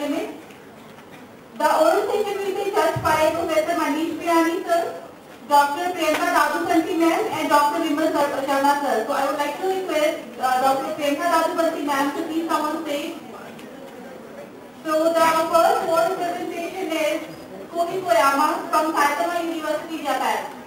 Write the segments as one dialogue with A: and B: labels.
A: limit. The oral session will be judged by Professor Manish Pirani sir, Dr. Priyanka Dadupanti ma'am and Dr. Vimal Sar- Sharma sir. So I would like to request uh, Dr. Priyanka Dadupanti ma'am to please come on stage. So the first oral presentation is Komi Koyama from Saitama University, Japan.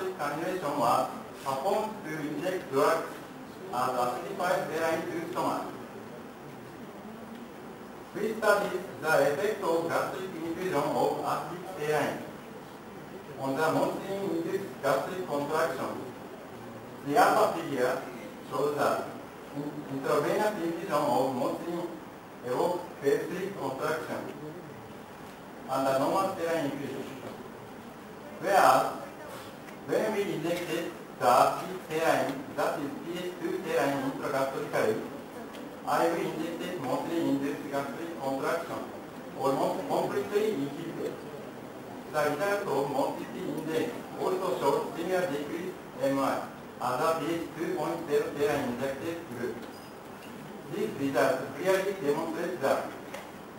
B: And gastric cannulation was performed to inject drugs and acidify saline to stomach. We studied the effect of gastric infusion of acidic saline on the morphine-induced gastric contraction. The upper figure shows that in- intravenous infusion of morphine evokes gastric contraction and the normal saline infusion. Whereas, when we injected the acidic saline, that is pH2 saline intragastrically, IV injected mostly induced gastric contraction, almost completely inhibited. The result of motility index also showed similar decrease MI as the pH 2.0 saline injected group. This result clearly demonstrates that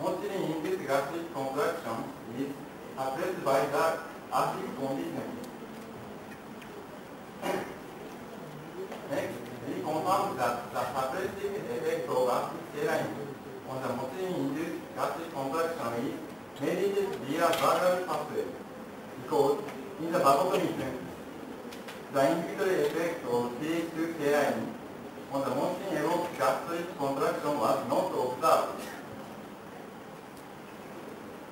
B: motility induced gastric contraction is suppressed by the acid conditioning. Né? Ele conforme da, da fabrici vector 가 D 라인드 onda motivindir gastric contraction is mediated via vagal pathway because in the vagotomism the inhibitory effect of C2K9 on the motion evoked gastric contraction was not observed.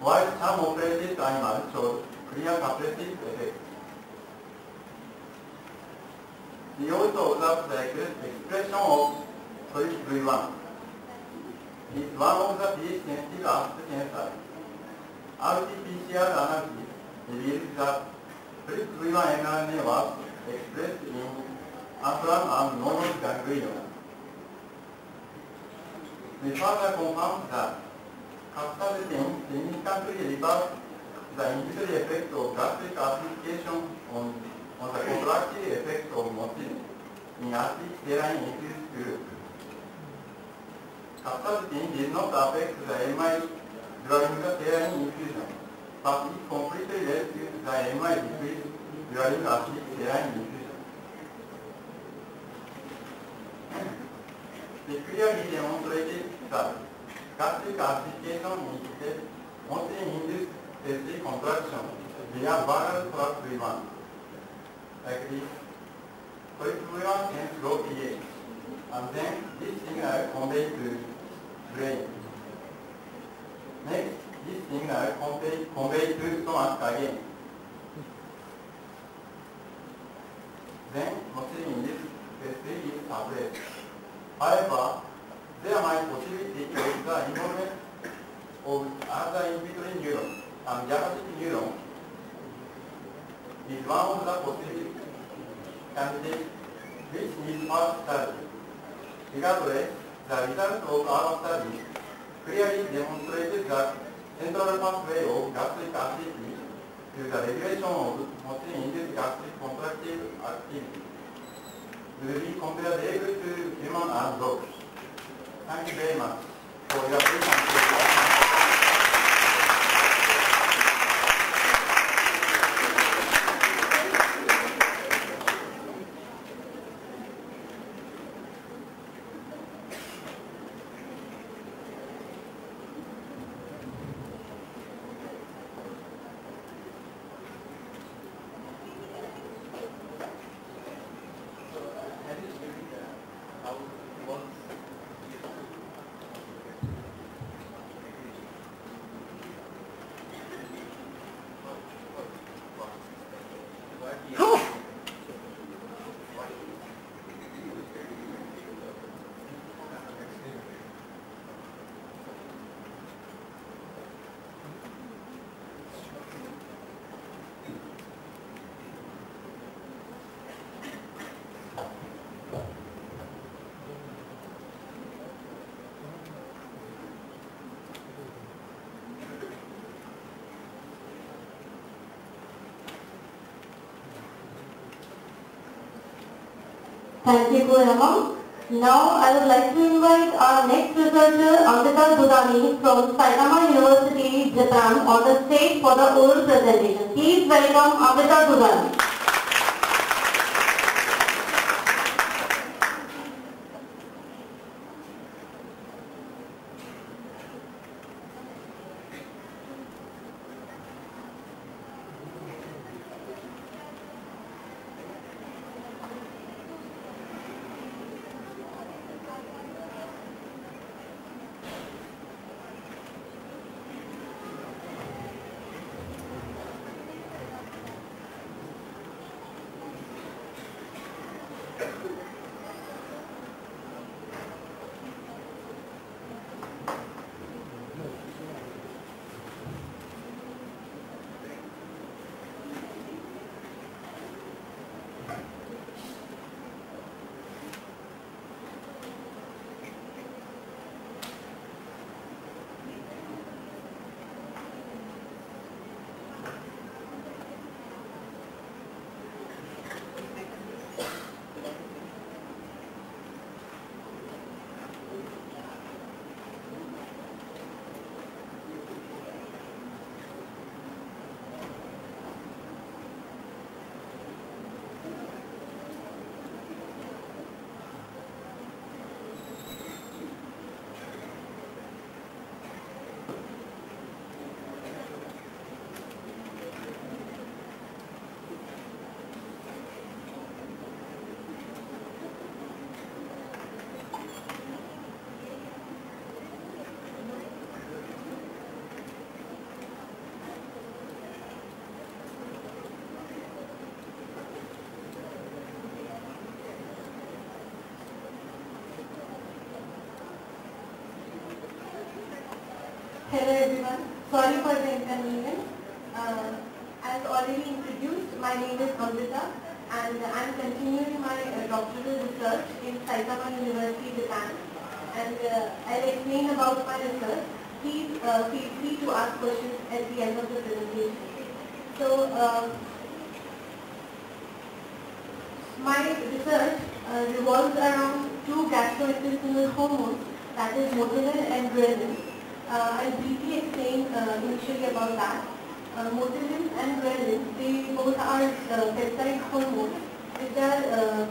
A: While some operated animals showed clear suppressive effect, He also observed the expression of FOXP1. It's one of the pH sensitive acid sensors. RT-PCR analysis reveals that FOXP1 mRNA was expressed in afran and normal ganglion. We further confirmed that capsaicin significantly reversed the inhibitory effect of gastric acidification on, on the contractive effect of motilin in acid saline infused group. Capsaicin did not affect the MI during the saline infusion, but it completely rescued the MI decrease during acid saline infusion. It clearly demonstrated that gastric acidification indicated motilin induced SC contraction via viral tract V1. Like this, so if V1 sends low pH, and then this signal conveyed to brain. Next, this signal conveyed, convey to stomach again. Then, mostly in this SC is suppressed. However, there might possibility of the involvement of other inhibitory neurons and GABAergic neuron is one of the possibilities candidate which needs further study. Regardless, the result of our study clearly demonstrated that central pathway of gastric acidity to the regulation of mostly induced gastric contractive activity will be compared able to human and dogs. Thank you very much for your attention.
C: Thank you, Kurama. Now I would like to invite our next researcher, Amrita Budani from Saitama University, Japan on the stage for the oral presentation. Please welcome Amrita
D: Budani. Sorry for about that. Uh, motilin and ghrelin, they both are uh, peptide hormones which are uh,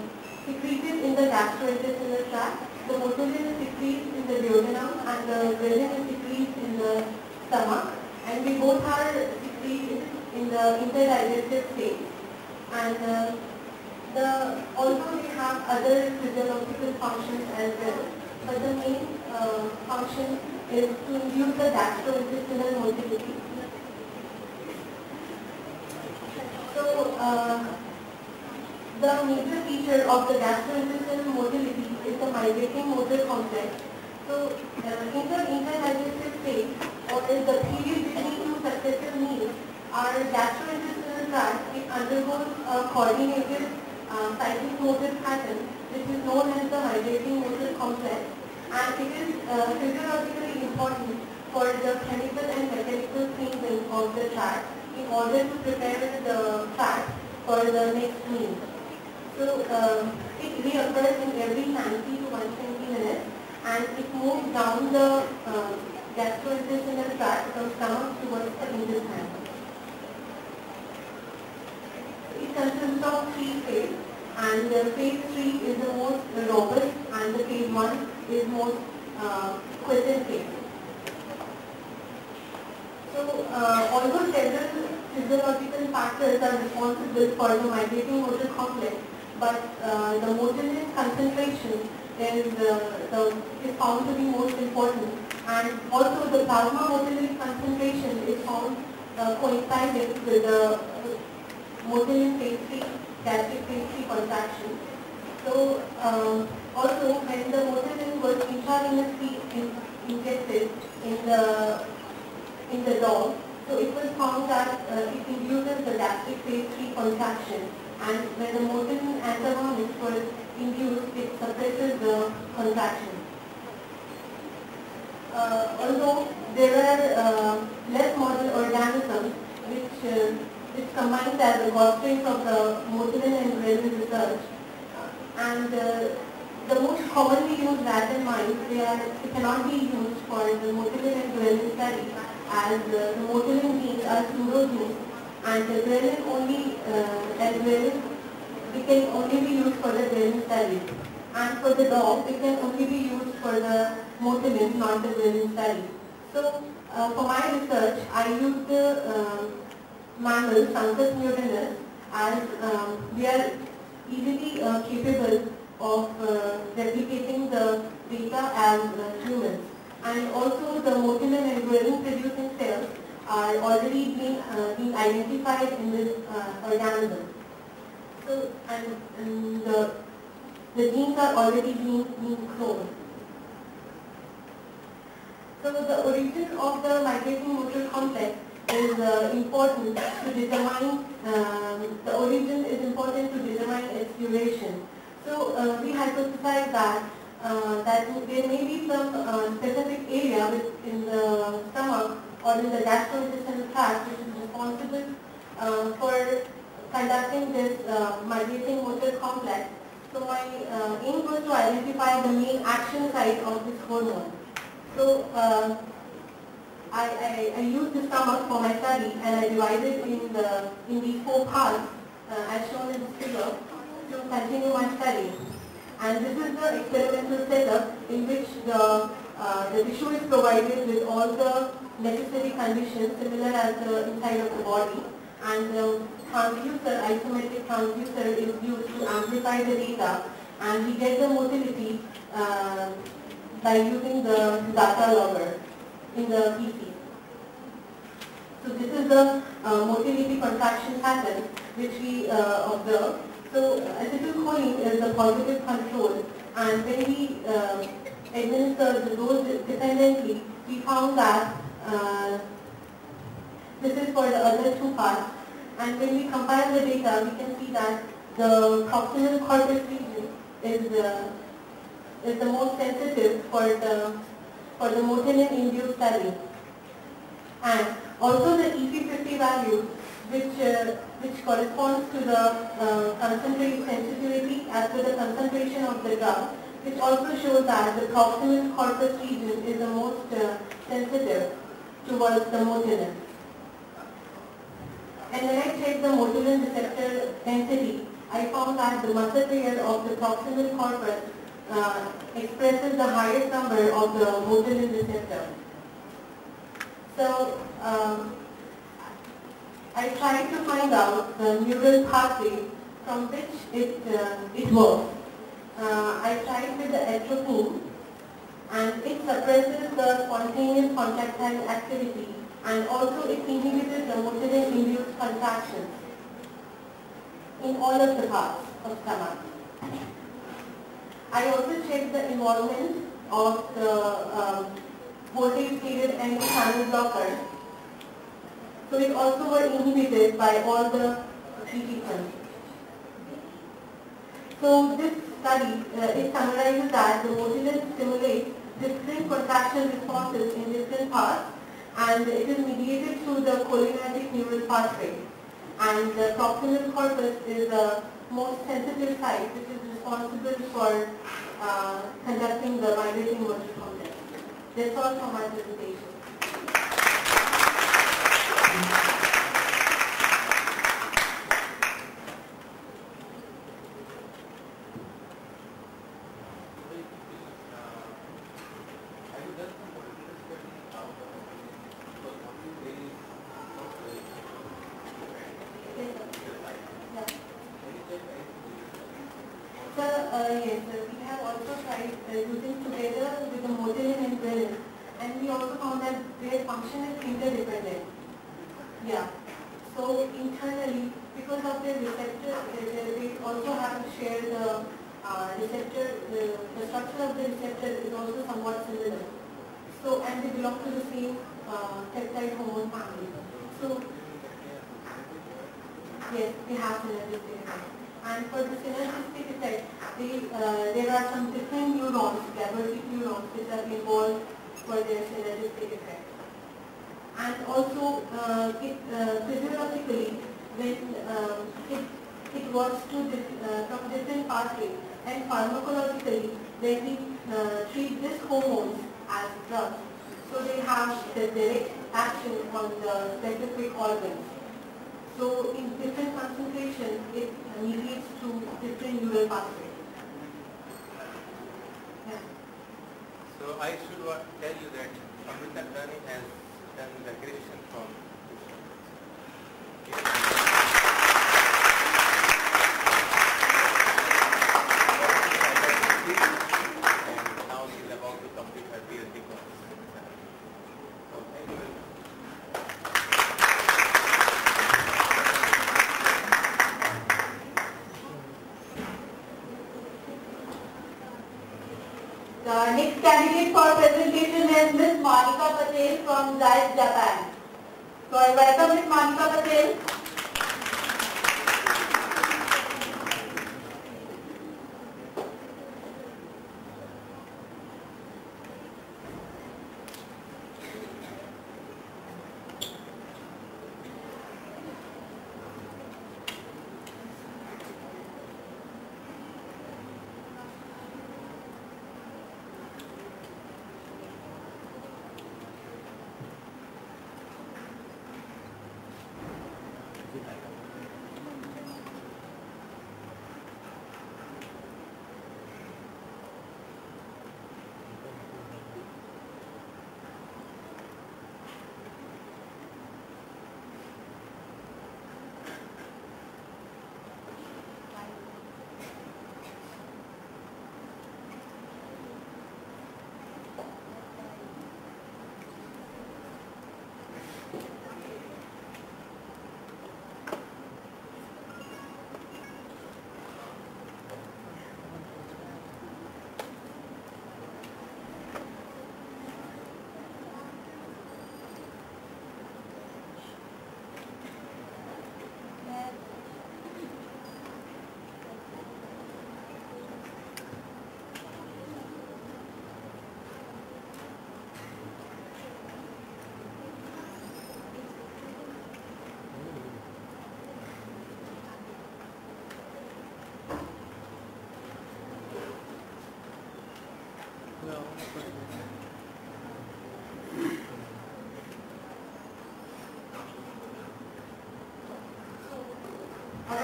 D: secreted in the gastrointestinal tract. The motilin is secreted in the duodenum and the ghrelin is secreted in the stomach and they both are secreted in the interdigestive state. And uh, the, although they have other physiological functions as well, but the main uh, function is to induce the gastrointestinal motility. So, uh, the major feature of the gastrointestinal motility is the migrating motor complex. So, uh, in the interdigestive state or in the period between two successive meals, our gastrointestinal tract it undergoes a coordinated uh, cyclic motor pattern which is known as the migrating motor complex and it is uh, physiologically important for the chemical and mechanical cleansing of the tract in order to prepare the fat for the next meal. So uh, it reoccurs in every 90 to 120 minutes and it moves down the uh, gastrointestinal tract from stomach towards the intestine. It consists of three phases and the phase 3 is the most robust and the phase 1 is most uh, quiescent phase. So, uh, although several physiological factors are responsible for the migrating motor complex, but uh, the motilin concentration is, uh, the, is found to be most important and also the plasma motilin concentration is found uh, coinciding with the motilin phase 3 gastric phase 3 contraction. So um, also when the motilin was intravenously in, injected in the in the dog, so it was found that uh, it induces the gastric phase 3 contraction and when the motilin antagonist was induced, it suppresses the contraction. Uh, although there are uh, less model organisms which uh, which combines as the constraints of the motilin and ghrelin research. And uh, the most commonly used Latin mines, they, are, they cannot be used for the motilin and ghrelin study as uh, the motilin genes are pseudogenes and the ghrelin only, uh, and ghrelin, they can only be used for the ghrelin study. And for the dog, they can only be used for the motilin, not the ghrelin study. So, uh, for my research, I used the uh, mammal, Suncus murinus, as um, we are easily uh, capable of uh, replicating the data as uh, humans. And also the motilin and ghrelin producing cells are already being, uh, being identified in this uh, organism. So, and, and the, the genes are already being, being cloned. So the origin of the migrating motor complex is uh, important to determine, um, the origin is important to determine its duration. So uh, we hypothesize that uh, that there may be some uh, specific area in the stomach or in the gastrointestinal tract which is responsible uh, for conducting this uh, migrating motor complex. So my aim was to identify the main action site of this hormone. So I, I, I used the stomach for my study and I divided in the in these four parts uh, as shown in the figure to continue my study. And this is the experimental setup in which the uh, the tissue is provided with all the necessary conditions similar as the inside of the body and the transducer, isometric transducer is used to amplify the data and we get the motility uh, by using the data logger in the PC. So this is the uh, motility contraction pattern which we uh, observe. So acetylcholine is the positive control and when we uh, administer the dose dependently, we found that uh, this is for the other two parts. And when we compare the data, we can see that the proximal corpus region is uh, is the most sensitive for the for the motilin induced study. And also the EC50 value, which uh, which corresponds to the uh, concentration sensitivity as per the concentration of the drug, which also shows that the proximal corpus region is the most uh, sensitive towards the motilin. And when I checked the motilin receptor density, I found that the muscle layer of the proximal corpus uh, expresses the highest number of the motilin receptor. So um, I tried to find out the neural pathway from which it, uh, it works. Uh, I tried with the atropine and it suppresses the spontaneous contractile activity and also it inhibited the motilin-induced contractions in all of the parts of stomach. I also checked the involvement of the um, voltage-gated end channel blockers. So it also were inhibited by all the sequences. So this study, uh, it summarizes that the motilin stimulates different contraction responses in different parts and it is mediated through the cholinergic neural pathway. And the proximal corpus is the most sensitive site which is responsible for uh, conducting the migrating motor complex. That's all for my presentation.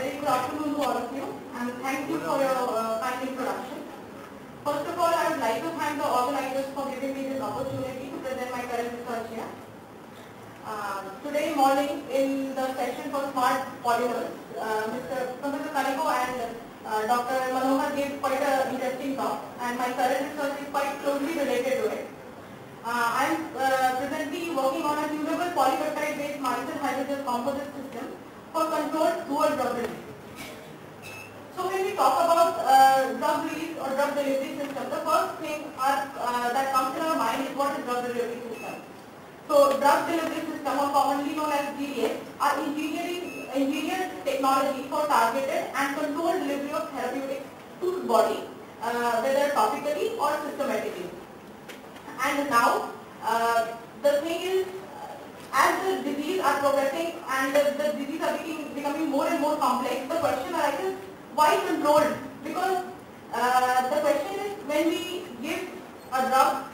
E: Very
C: good afternoon to all of you and thank you for your uh, kind introduction. First of all, I would like to thank the organizers for giving me this opportunity to present my current research here. Uh, today morning in the session for smart polymers, uh, Mr. Professor Kaneko and uh, Dr. Manohar gave quite an interesting talk and my current research is quite closely related to it. Uh, I am uh, presently working on a tunable polypeptide based micelle hydrogel composite system for controlled dual drug release. So when we talk about uh, drug release or drug delivery system, the first thing uh, that comes in our mind is what is drug delivery system. So drug delivery system or commonly known as DDS are engineering, engineered technology for targeted and controlled delivery of therapeutics to the body, uh, whether topically or systematically. And now, uh, the thing is, as the disease are progressing and the, the disease are becoming, becoming more and more complex, the question arises, why controlled? Because uh, the question is, when we give a drug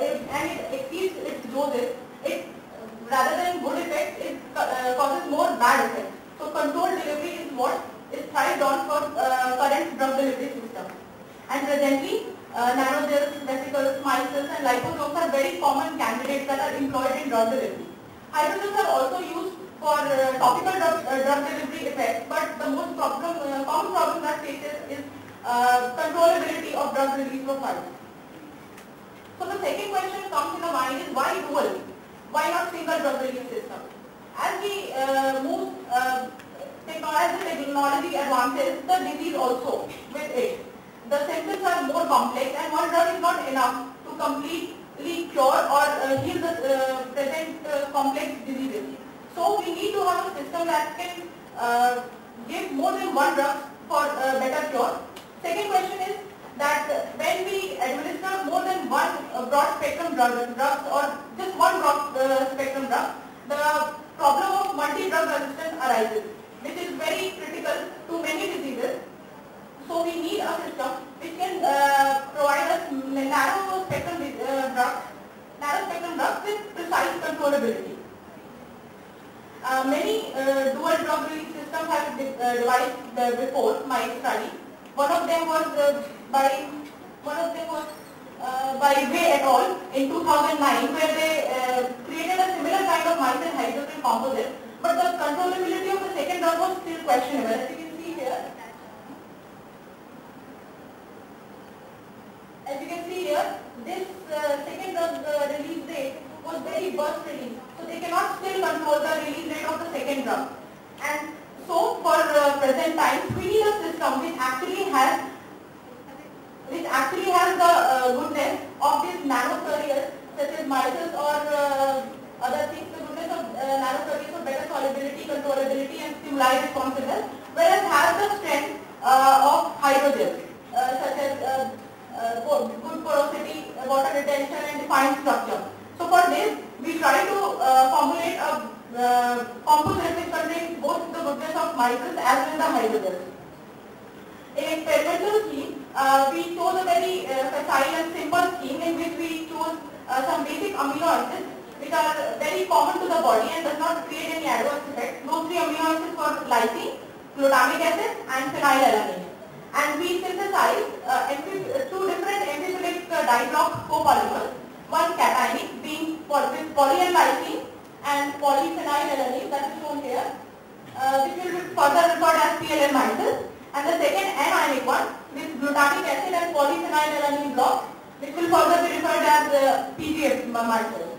C: and it exceeds its doses, it rather than good effects, it uh, causes more bad effects. So controlled delivery is what is thrived on for uh, current drug delivery system. And presently, uh, nanogels, vesicles, micelles and liposomes are very common candidates that are employed in drug delivery. Hydrogels are also used for uh, topical drug, uh, drug delivery effects, but the most problem, uh, common problem that faces is uh, controllability of drug release profile. So the second question comes in the mind is why dual? Why not single drug release system? As we uh, move, uh, as the technology advances, the disease also with it. The symptoms are more complex and one drug is not enough to completely cure or uh, the uh, present uh, complex diseases. So we need to have a system that can uh, give more than one drug for uh, better cure. Second question is that when we administer more than one uh, broad spectrum drug, drugs or just one broad uh, spectrum drug, the problem of multi-drug resistance arises, which is very critical to many diseases. So we need a system which can uh, provide us narrow spectrum uh, drugs, narrow spectrum drugs with precise controllability. Uh, many uh, dual drug release systems have de uh, devised uh, before my study. One of them was uh, by one of them was uh, by Way et al. in 2009, where they created a similar kind of micelle hydrogel composite, but the controllability of the second drug was still questionable. As you can see here, as you can see here, this uh, second drug uh, release rate was very burst release. So they cannot still control the release rate of the second drug. And so for uh, present times, we need a system which actually has which actually has the uh, goodness of these nanocarriers such as micelles or uh, other things, the goodness of uh, nanocarriers for better solubility, controllability and stimuli responsiveness, whereas has the strength uh, of hydrogels uh, such as uh, good porosity, water retention and fine structure. So for this, we try to formulate a uh, composite which contains both the goodness of micelles as well as the hydrogels. In experimental scheme, uh, we chose a very uh, facile and simple scheme in which we chose uh, some basic amino acids which are very common to the body and does not create any adverse effect. Those three amino acids were lysine, glutamic acid and phenylalanine. And we synthesized uh, two different amphiphilic uh, diblock copolymers, one cationic being poly poly and lysine and polyphenylalanine that is shown here, uh, which will be further referred as PLN micelles and the second anionic one with glutamic acid and polyphenylalanine block which will further be referred as uh, PGF micelles.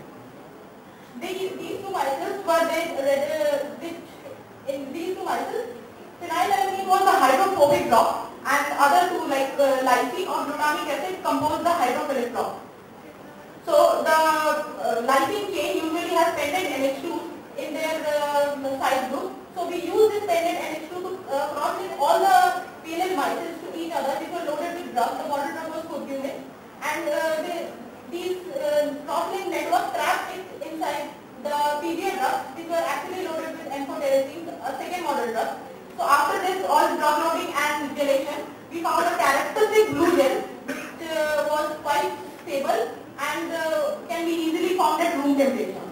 C: These, these two micelles were then uh, which in these two micelles phenylalanine was the hydrophobic block and other two like uh, lysine or glutamic acid compose the hydrophilic block. So the uh, lysine chain usually has pendant NH2 in their uh, side group. So we use this pendant NH2 to uh, cross all the PLL micelles to each other which were loaded with drugs. The model drug was curcumin and uh, they, these uh, cross-link networks trapped it inside the PGA drugs which were actually loaded with amphotericin, a second model drug. So after this all drug loading and gelation, we found a characteristic blue gel which uh, was quite stable and uh, can be easily found at room temperature.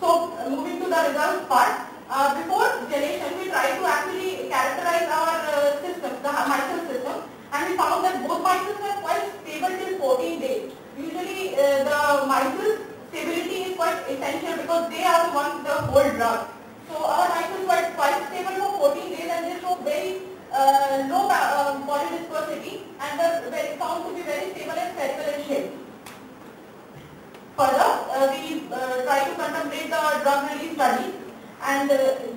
C: So uh, moving to the results part, uh, before gelation, we tried to actually characterize our uh, systems, the micelle system, and we found that both micelles were quite stable till 14 days. Usually, uh, the micelle stability is quite essential because they are the ones that hold drug. So our micelles were quite stable for 14 days and they show very uh, low uh, polydispersity and are very found to be very stable and spherical in shape. Further, uh, we uh, try to contemplate the drug release studies and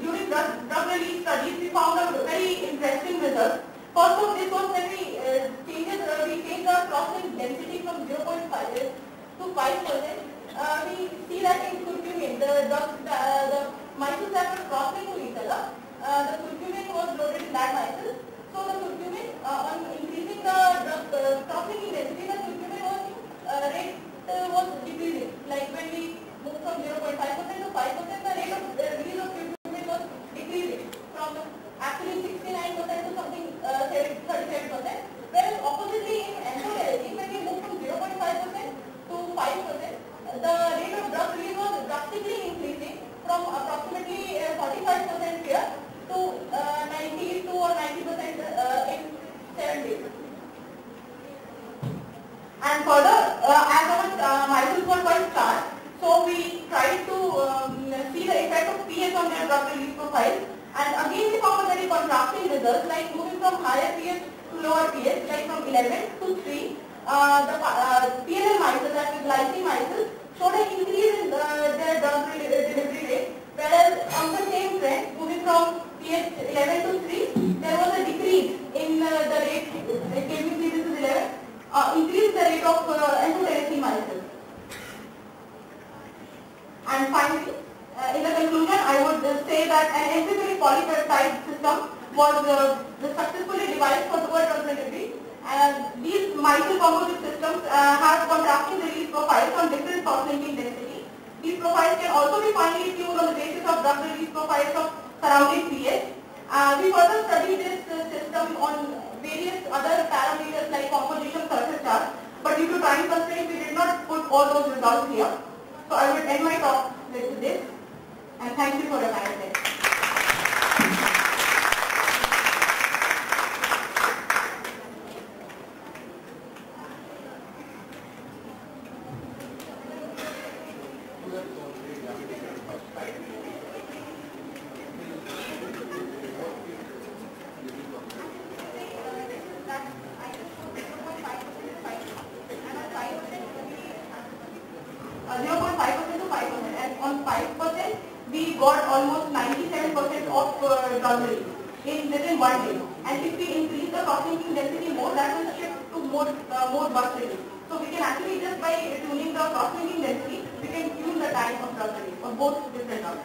C: during drug, drug release studies we found a very interesting result. First of this was when we uh, changes, we changed the crossing density from 0.5 to 5 percent. Uh, we see that in curcumin, the drug, the micelles that were crossing to each other, uh, the curcumin was loaded in that micelle. So the curcumin, uh, on increasing the drug uh, crossing density, the curcumin was uh, rate uh, was decreasing. Like when we moved from 0.5% to 5%, the rate of uh, release of curcumin was decreasing from actually 69% to something uh, 37%. Whereas oppositely in endothelium, when we moved from 0.5% to 5%, the rate of drug release was drastically increasing from approximately uh, 45% here to uh, 92 or 90% uh, in 7 days. And further, uh, as our uh, micelles were quite starved, so we tried to um, see the effect of pH on their drug release profile. And again we found very contrasting results like moving from higher pH to lower pH, like from 11 to 3. Uh, the uh, PNL micelles, that is glycine showed an increase in uh, their delivery rate, whereas on the same trend, moving from pH 11 to 3, there was a decrease in uh, the rate, see this is 11, uh, increase the rate of uh, endothelium micelles. And finally, uh, in the conclusion, I would say that an enzymatic polypeptide system was uh, successfully devised for dual drug delivery. And these micelle composite systems uh, have contrasting release profiles on different cross-linking density. These profiles can also be finely tuned on the basis of drug release profiles of surrounding pH. Uh, we further studied this uh, system on various other parameters like composition surface charge, but due to time constraints, we did not put all those results here. So I will end my talk with this, and thank you for your time. today. Uh, 0.5% to 5%, and on 5%, we got almost 97% in within one day. And if we increase the cross-linking density more, that will shift to more uh, more bus. So we can actually just by tuning the cross-linking density, we can tune the time of release for both different drugs.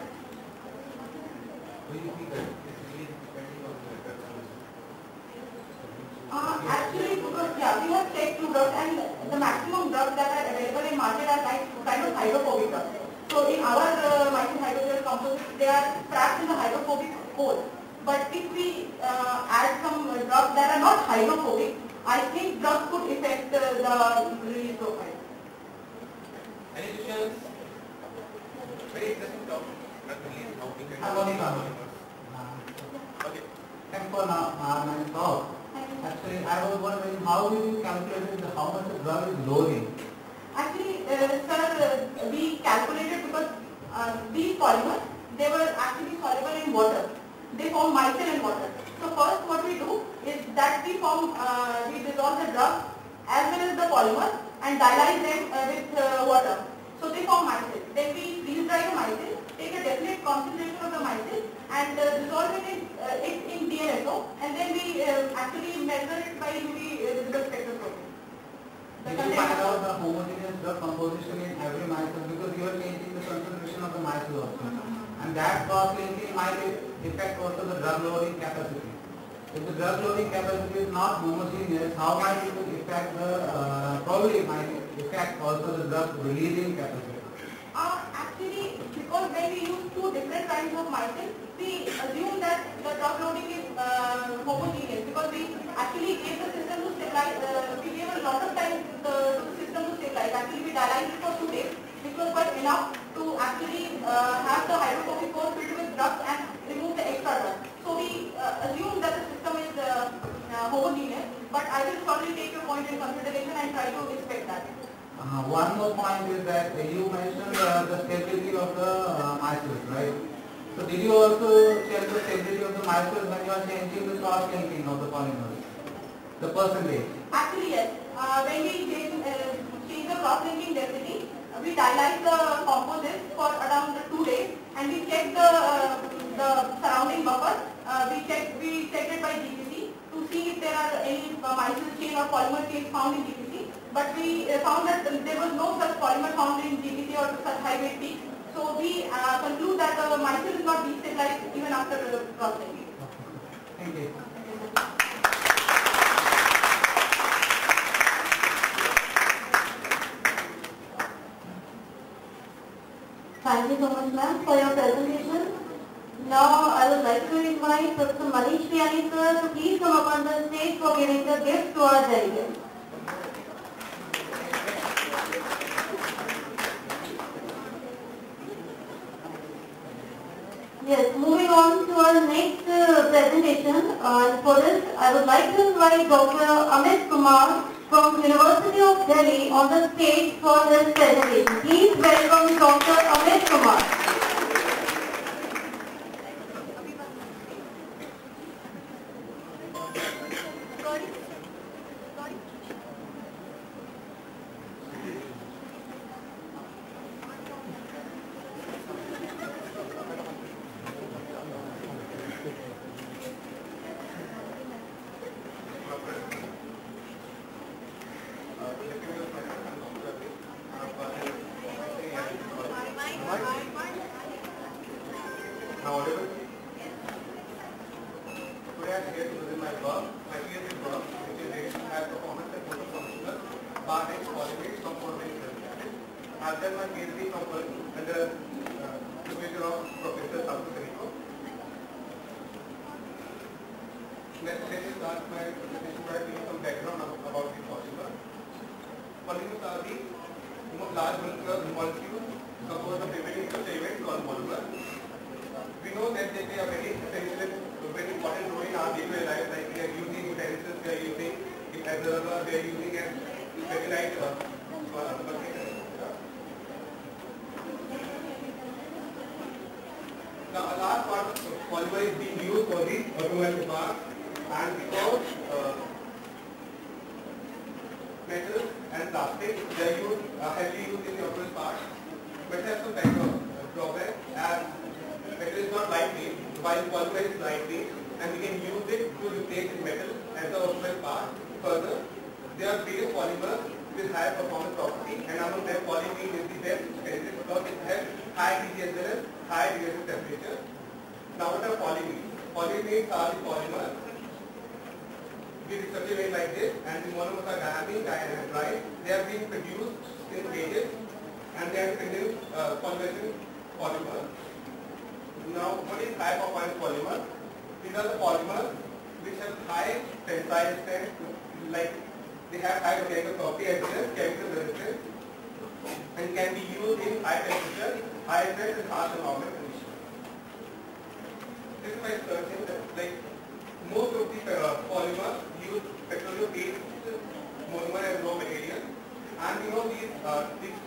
C: Uh, actually, because yeah, we have checked two drugs and the maximum drugs that are available in market are like kind of hydrophobic drugs. So in our uh, microhydrogel composites, they are trapped in the hydrophobic core. But if we uh, add some drugs that are not hydrophobic, I think drugs could affect uh, the release profile.
F: Any questions? Very interesting topic. Drug release, how we can-
G: I want to comment.
F: Okay.
G: Thanks for now, uh, my talk. Actually, I was wondering how do you calculate the, how much the drug is loading?
C: Actually, uh, sir, uh, we calculated because uh, these polymers, they were actually soluble in water. They form micelle in water. So first what we do is that we form, uh, we dissolve the drug as well as the polymer and dialyze them uh, with uh, water. So they form micelle. Then we freeze dry the micelle, take a definite concentration of the micelle and uh, dissolve it in, uh, it in DMSO and then we uh, actually measure it by uh, visible spectroscopy. The
G: Did you find out the homogeneous drug composition in every micelle because you are changing the concentration of the micelle also. And that cross-linking might affect also the drug loading capacity. If the drug loading capacity is not homogeneous, how might it affect the, uh, probably might affect also the drug releasing capacity.
C: Uh, actually, because when we use two different kinds of micelle, we assume that the drug loading is uh, homogeneous because we actually gave the system to stabilize, uh, we gave a lot of time to the system to stabilize. Actually, we dialyzed it for two days, which was quite enough to actually uh, have the hydrophobic core filled with drugs and remove the extra drugs. So we uh, assume that the system is uh, uh, homogeneous, but I will surely take your point in consideration and try to respect that.
G: Uh, one more point is that you mentioned uh, the stability of the uh, micelles, right? So did you also check the stability of the micelles when you are changing the cross-linking of the polymers? The percentage?
C: Actually, yes. Uh, when we change, uh, change the cross-linking density, uh, we dialyze the composites for around two days and we check the, uh, the surrounding buffer. Uh, we check we check it by GPC to see if there are any uh, micelle chain or polymer chains found in GPC. But we uh, found that there was no such polymer found in GPC or such high weight peak. So we uh, conclude that the micelle is not destabilized even after the cross-linking.
G: Thank you.
C: Thank you so much ma'am for your presentation. Now I would like to invite Professor Manish Biyani sir to please come up on the stage for giving the gift to our delegates. Yes, moving on to our next uh, presentation. Uh, for this, I would like to invite Dr. Amit Kumar from University of Delhi on the stage for this presentation. Please welcome Dr. Amit Kumar.
F: Uh, supervision of Professor Sabtu Sariko. Let let me start my presentation by giving some background of- about the polymer. Polymers are the mo- large molecular molecules composed of remaining elements called monomer. We know that they play a very essential, very important role in our day-to-day life, like we are using utensils, we are using it as a rubber, we are using it very light uh, uh, polymer is being used for the automobile parts and because uh, metals and plastic, they are uh, heavily used in the automobile parts, but have some uh, drawback as metal is not lightweight, while polymer is lightweight, and we can use it to replace metal as the automobile part. Further, there are various polymers with high performance property, and among them polyimide is the best because it has high as high degree temperature. Now what are polyimides? Polyimides are the polymers structure made like this, and the monomers are diamine, dianhydride. They are being produced in cages, and they are produced uh, polymerization polymer. Now, what is high performance polymer? These are the polymers which have high tensile strength, like they have high mechanical property as well as chemical resistance, and can be used in high temperature, high stress, and harsh environment. This is my that like most of the uh, polymers use petroleum-based monomer as raw material, and you know these uh, these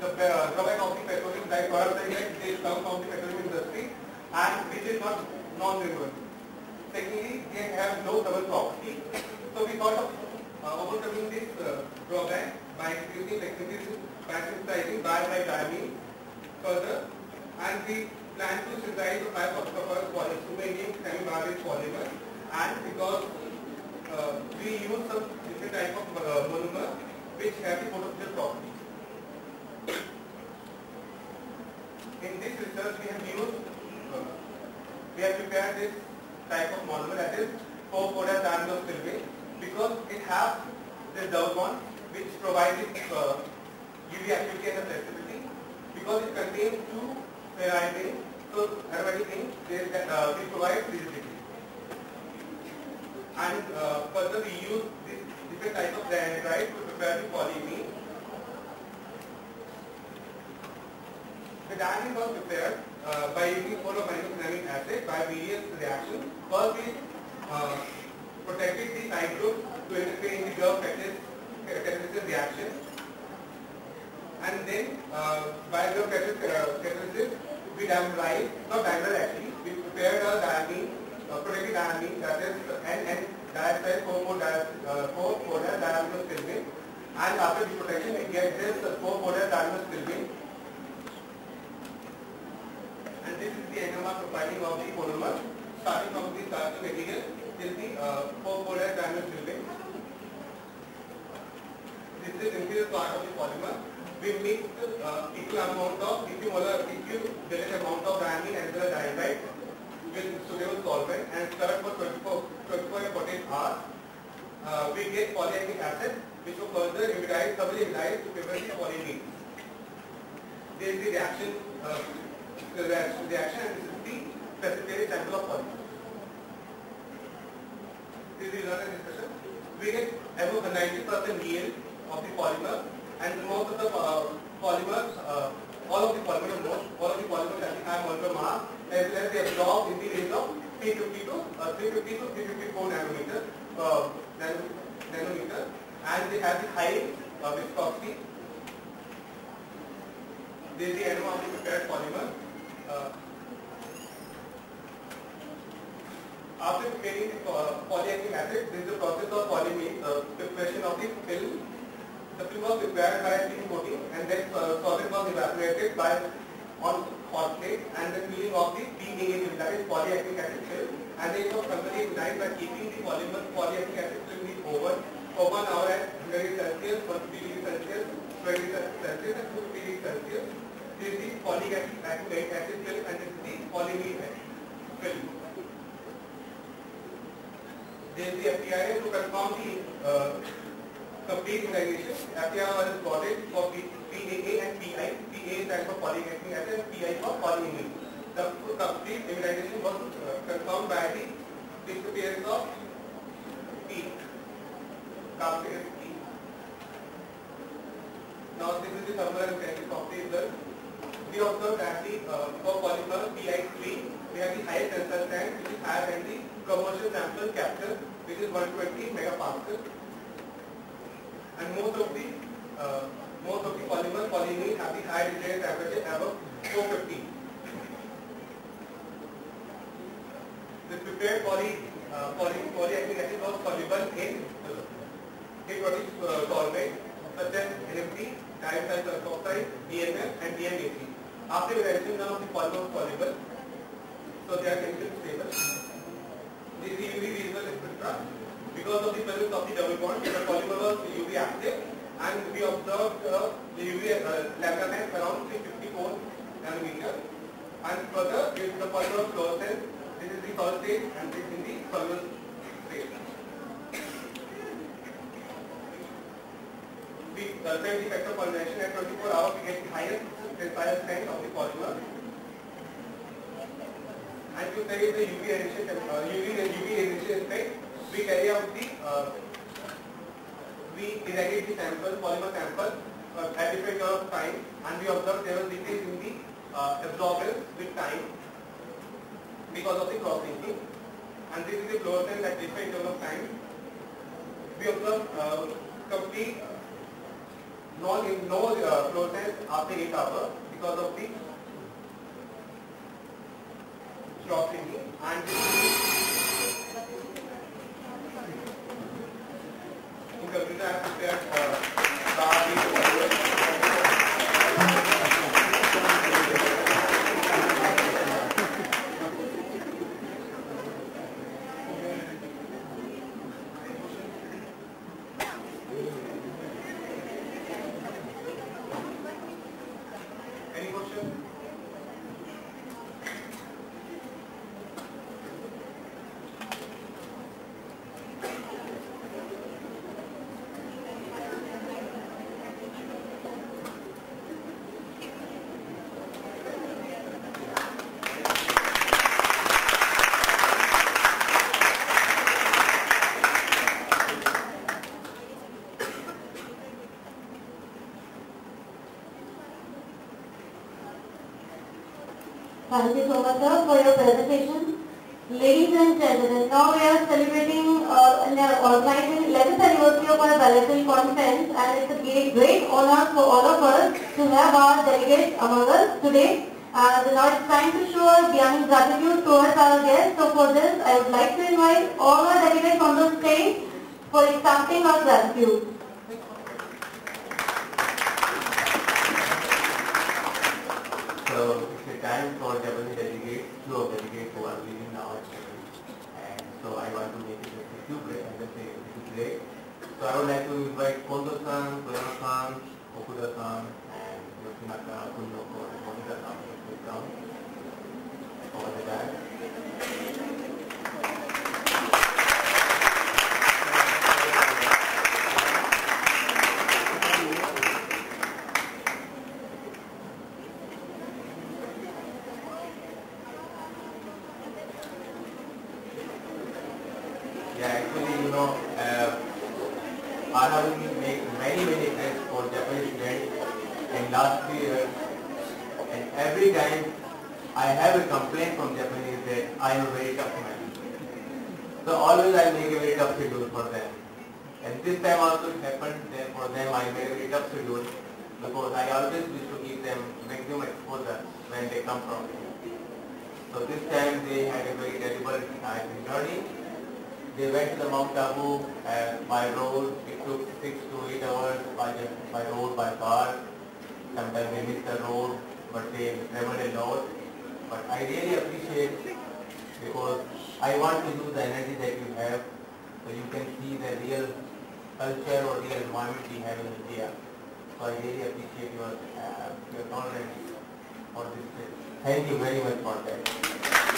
F: the uh, drawback of the petroleum byproducts is they come from the petroleum industry and which is not non-renewable. Secondly, they have low thermal property. So we thought of uh, overcoming this uh, drawback by like synthesis by synthesizing diamine further and we plan to synthesize the five copper polymers to make semi-barrel polymer and because uh, we use some different type of uh, monomer which have the photovoltaic property. In this research we have used, uh, we have prepared this type of monomer that is 4,4-diaminostilbene because it has this double bond which provides uh, UV activity and flexibility because it contains two ferrite so aromatic rings they, uh, they provide rigidity. And uh, further we use this different type of dianhydride to prepare the polyimide The diamine was prepared uh, by using photoaminic acid by various reactions. First, we uh, protected the side group to interfere in the Germ catalysis reaction. And then, uh, by Germ catalysis, we dimerized, not dimerized actually, we prepared a diamine, uh, protected diamine that is N-N diacetyl 4-4 diamine filming. And after the protection, we get this 4-4 diamine filming. And this is the NMR profiling of the polymer, starting from the starting material till the uh, 4-4 diamine filming. This is inferior part of the polymer. We mix uh, equal amount of equal delish amount of diamine as well as diamide with suitable solvent and stir for 24, 24 and 48 hours. Uh, we get polyacrylic acid which will further thoroughly immunize to prevent polyimide. There is the reaction, uh, the reaction, reaction and this is the precipitated sample of polymer. This is another discussion. We get above 90% yield of the polymer and most of the uh, polymers, uh, all of the polymers, most, all of the polymers have the high molecular mass as well as they absorb in the range of 350 to uh, 350 to 354 nanometer, uh, nanometer and they have the high uh, viscosity. This is the the prepared polymer. Uh, after preparing the polyacrylic acid, this is the process of polyimide, uh, preparation of the film the film was prepared by steam coating and then uh, solvent was evaporated by on hot plate and the cooling of the PAA that is polyacrylic acid film and then it was completely ignite by keeping the polymer polyacrylic acid film in the oven for one hour at 100 Celsius, 150 degrees Celsius, 20 Celsius and 250 degrees Celsius. This is the polyacrylic acid film and this is the polyamine film. There is the FTIA to confirm the uh, complete immunization. FTIR was plotted for PAA and PI. PA stands for polyacrylic acid and PI for polyamine. The complete immunization was uh, confirmed by the disappearance of P. Capillary P. Now this is the thermal and kinetic property result. We observed that the uh, for polymer PI3 we have the highest tensile strength which is higher than the commercial sample capture which is 120 megapascal and most of the uh, most of the polymer polyamine have the high desired temperature above 450. The prepared poly uh, poly polyacrylic acid was soluble in Hydrotic uh, solvent such as NMP, diethyl sulfoxide, DMF and DMAC. After reduction none of the polymer was soluble so they are chemically stable. The UV visible spectra because of the presence of the double bond, the polymer was UV active and we observed uh, the UV uh, max around 354 nanometer. And further, if the polymer fluorescence, this is the solid state and this is the solvent state. We calculate the factor polymerization at 24 hours to get the highest tensile strength of the polymer. And to study the UV radiation, uh, UV, UV radiation effect, we carry out the, uh, we irradiate the sample, polymer sample uh, at different of time and we observe there was decrease in the uh, absorbance with time because of the cross-linking and this is the fluorescence at different interval of time. We observe uh, complete non no uh, fluorescence after 8 hours because of the cross-linking and this is in computer I have prepared uh, Any question?
H: Thank you so much, sir, for your presentation. Ladies and gentlemen, now we are celebrating uh, and we are organizing 11th anniversary of our bilateral conference and it's a great, great honor for all of us to have our delegates among us today. And now it's time to show our beyond gratitude towards our guests. So for this, I would like to invite all our delegates on the stage for accepting our gratitude.
A: So it's a time for Japanese delegates, two of delegates who are leaving now actually. And so I want to make it a few break and say this is great. So I would like to invite Kondo-san, Toyama-san, Okuda-san, and Yoshinaka, Kaneko, and Monika-san to come over the time. Went to the Mount Abu uh, by road. It took six to eight hours by, by road, by car. Sometimes they missed the road, but they traveled a lot. But I really appreciate because I want to use the energy that you have so you can see the real culture or real environment we have in India. So I really appreciate your, uh, your tolerance for this trip. Thank you very much for that.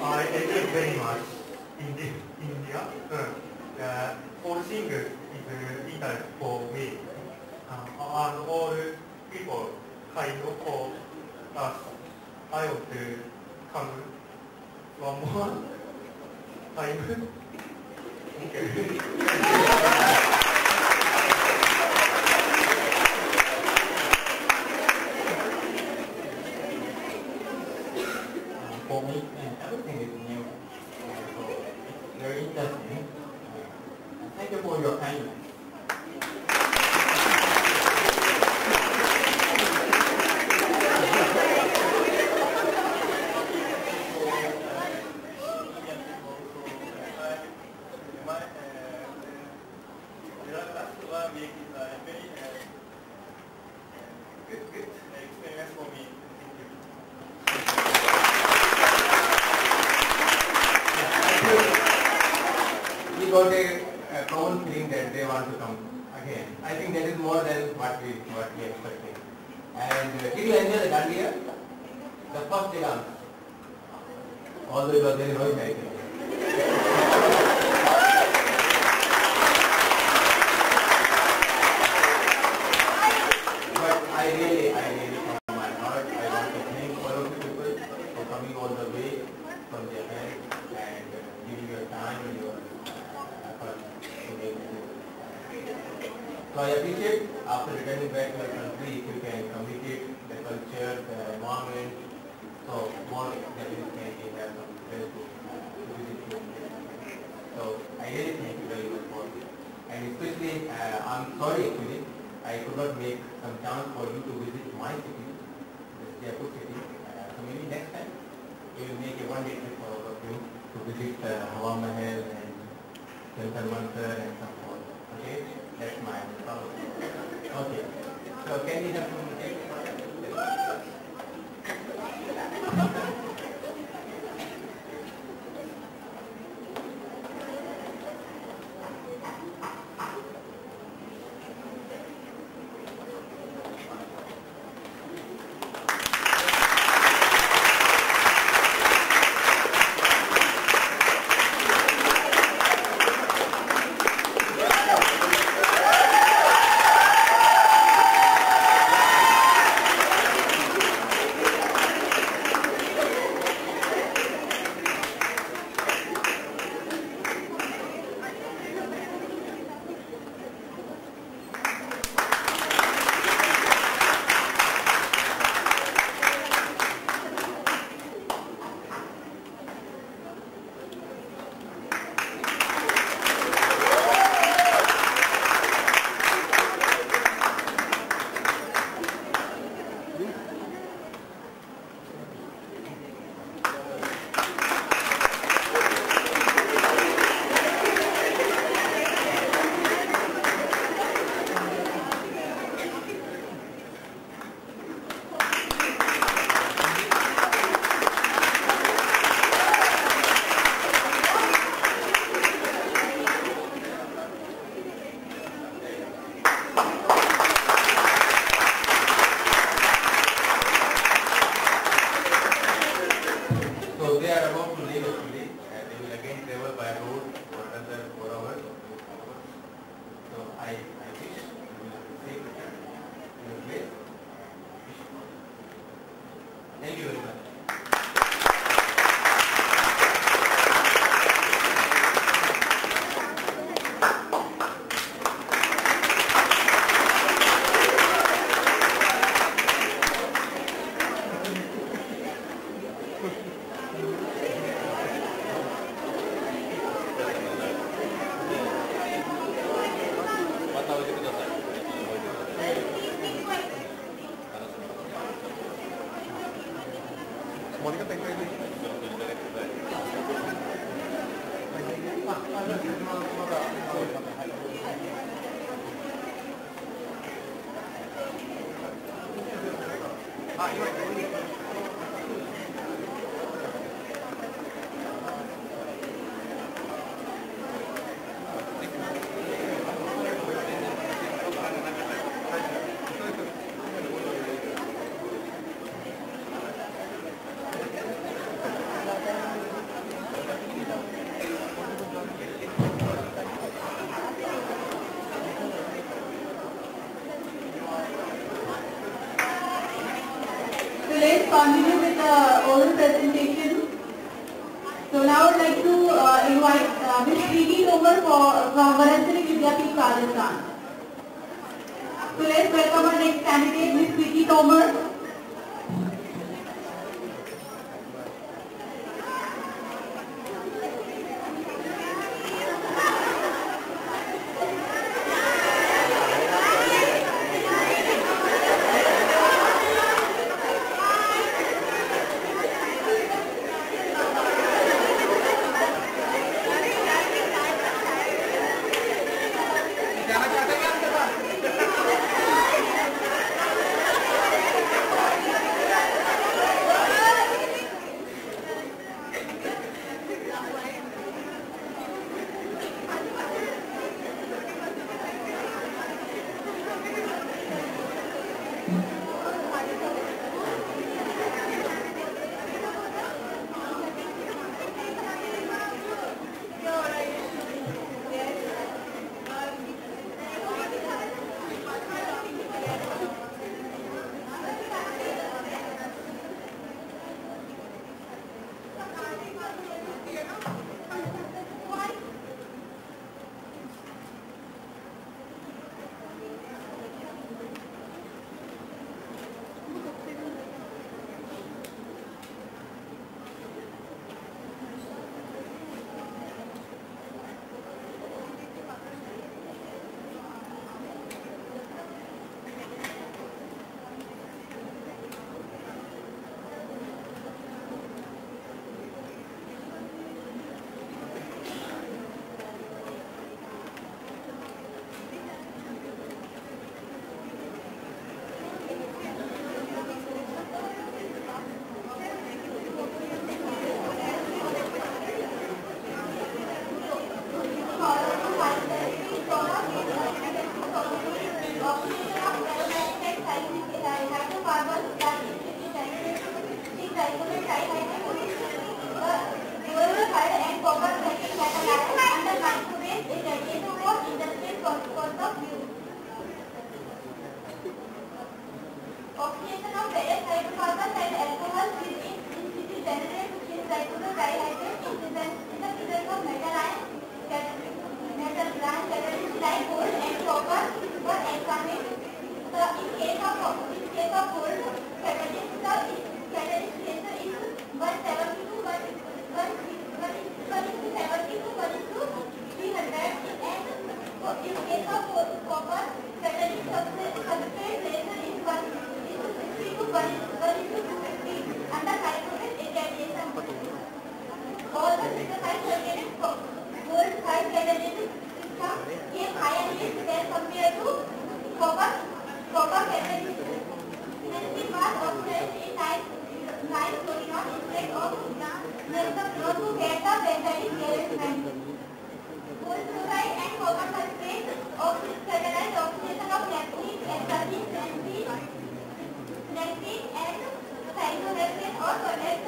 A: I enjoy
I: very much in the, India. Uh, uh, all things is uh, interest for me. Uh, and all people kind of for us. I want to come one more time. okay.
A: And everything is new.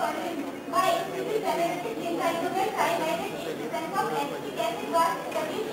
A: by
J: introducing benefits inside the time-minded exercise of acetic
K: acid was established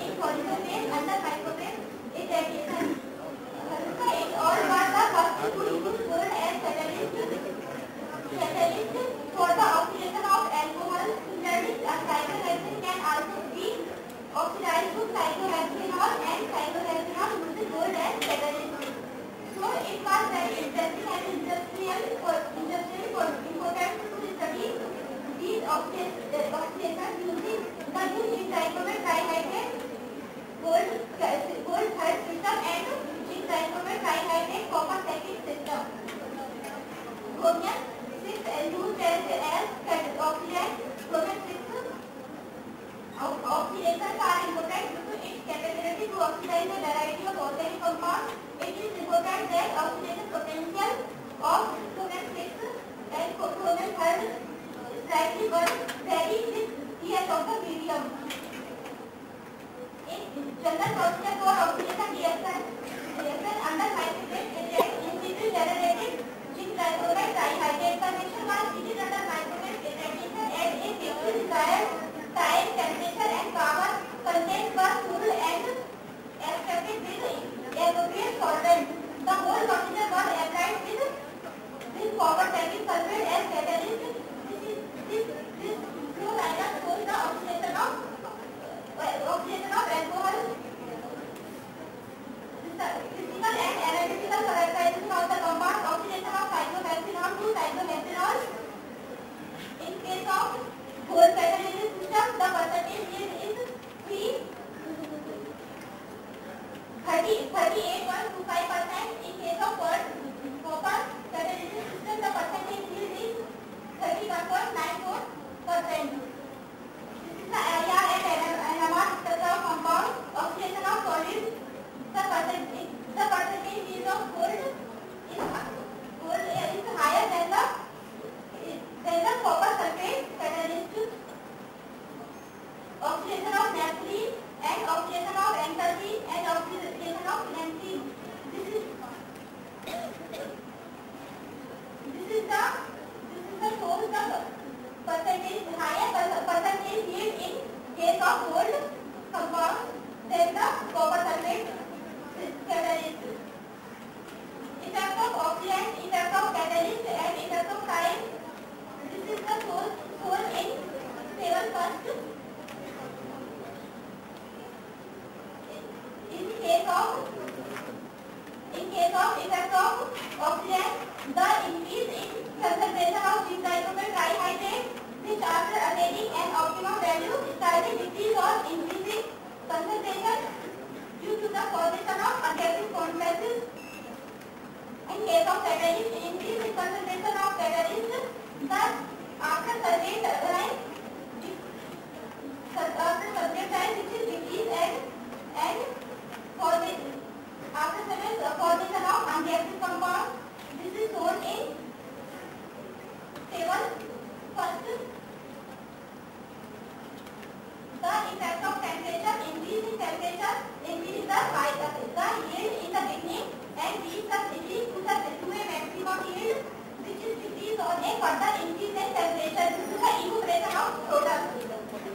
K: which is decrease or a further increase in temperature due to the evaporation of products.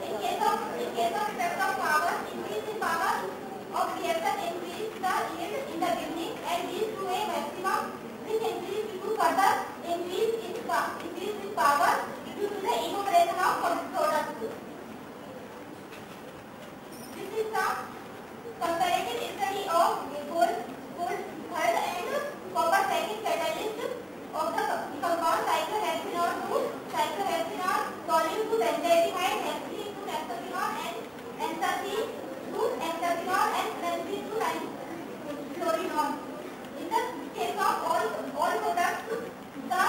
K: In case of in case of effect of power, increase in power of reactor increase the yield in the beginning and leads to a maximum which increase due to further increase in increase in power due to the evaporation of products. This is the comparison. compound cyclohexanol to cyclohexanol, toluene to benzaldehyde, hexene to hexaphenol, and enzapine to enzaphenol, and benzene to florinol. In the case of all all products, the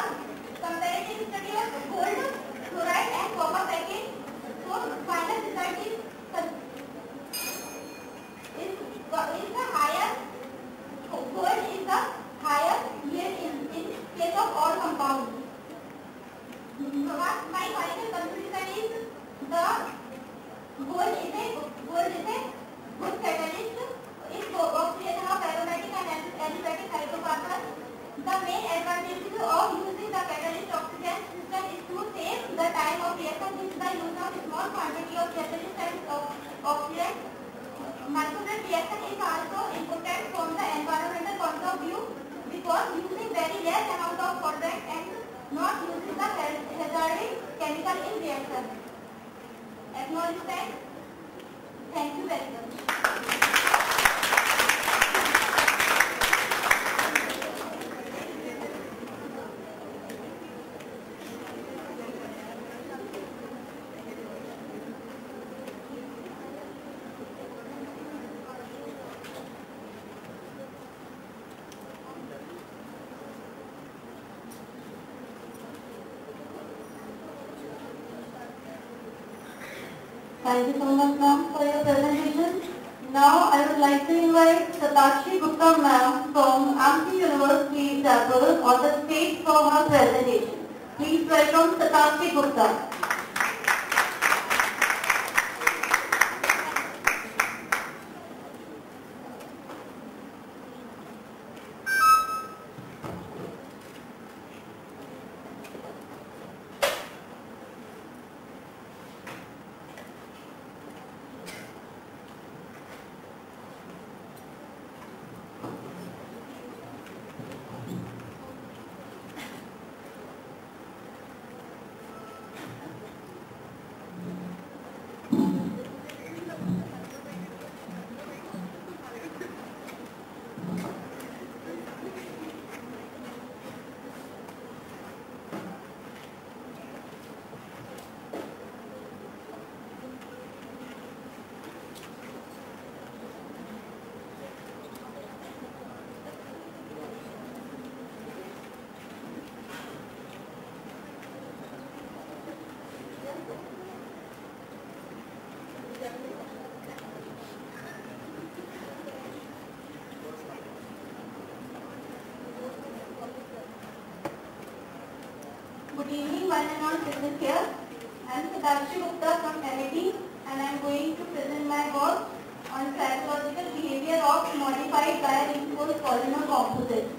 K: comparative study of gold, fluoride, and copper package shows final result is is is the higher gold is the higher here in, in case of odd compound. So what my
L: final conclusion is the gold is a gold is a good catalyst. It oxidation of aromatic and aliphatic hydrocarbons. The main advantage of using the catalyst oxidation system is to save the time of reaction with the use of small quantity of catalyst and oxidant. Microwave reaction is also important from the environmental point of view. Because using very less amount of solvent and not using the hazardous chemical in reaction. Acknowledge that. Thank you very much. Thank you so much ma'am for your presentation. Now I would like to invite Satakshi Gupta ma'am from Amity University, Jaipur on the stage for her presentation. Please welcome Satakshi Gupta. Good evening, one and all present here. I am Satakshi Gupta from Amity and I am going to present my work on tribological behavior of modified bio-reinforced polymer composites.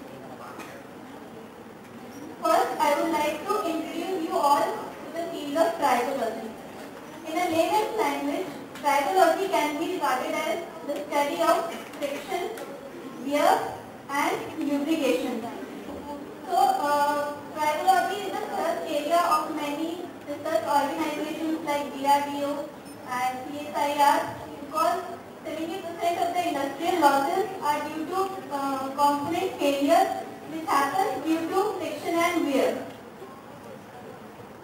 L: First, I would like to introduce you all to the field of tribology. In a layman's language, tribology can be regarded as the study of friction, wear and lubrication. So, uh, tribology is a research area of research organizations like DRDO and CSIR because 70% of the industrial losses are due to uh, component failure which happens due to friction and wear.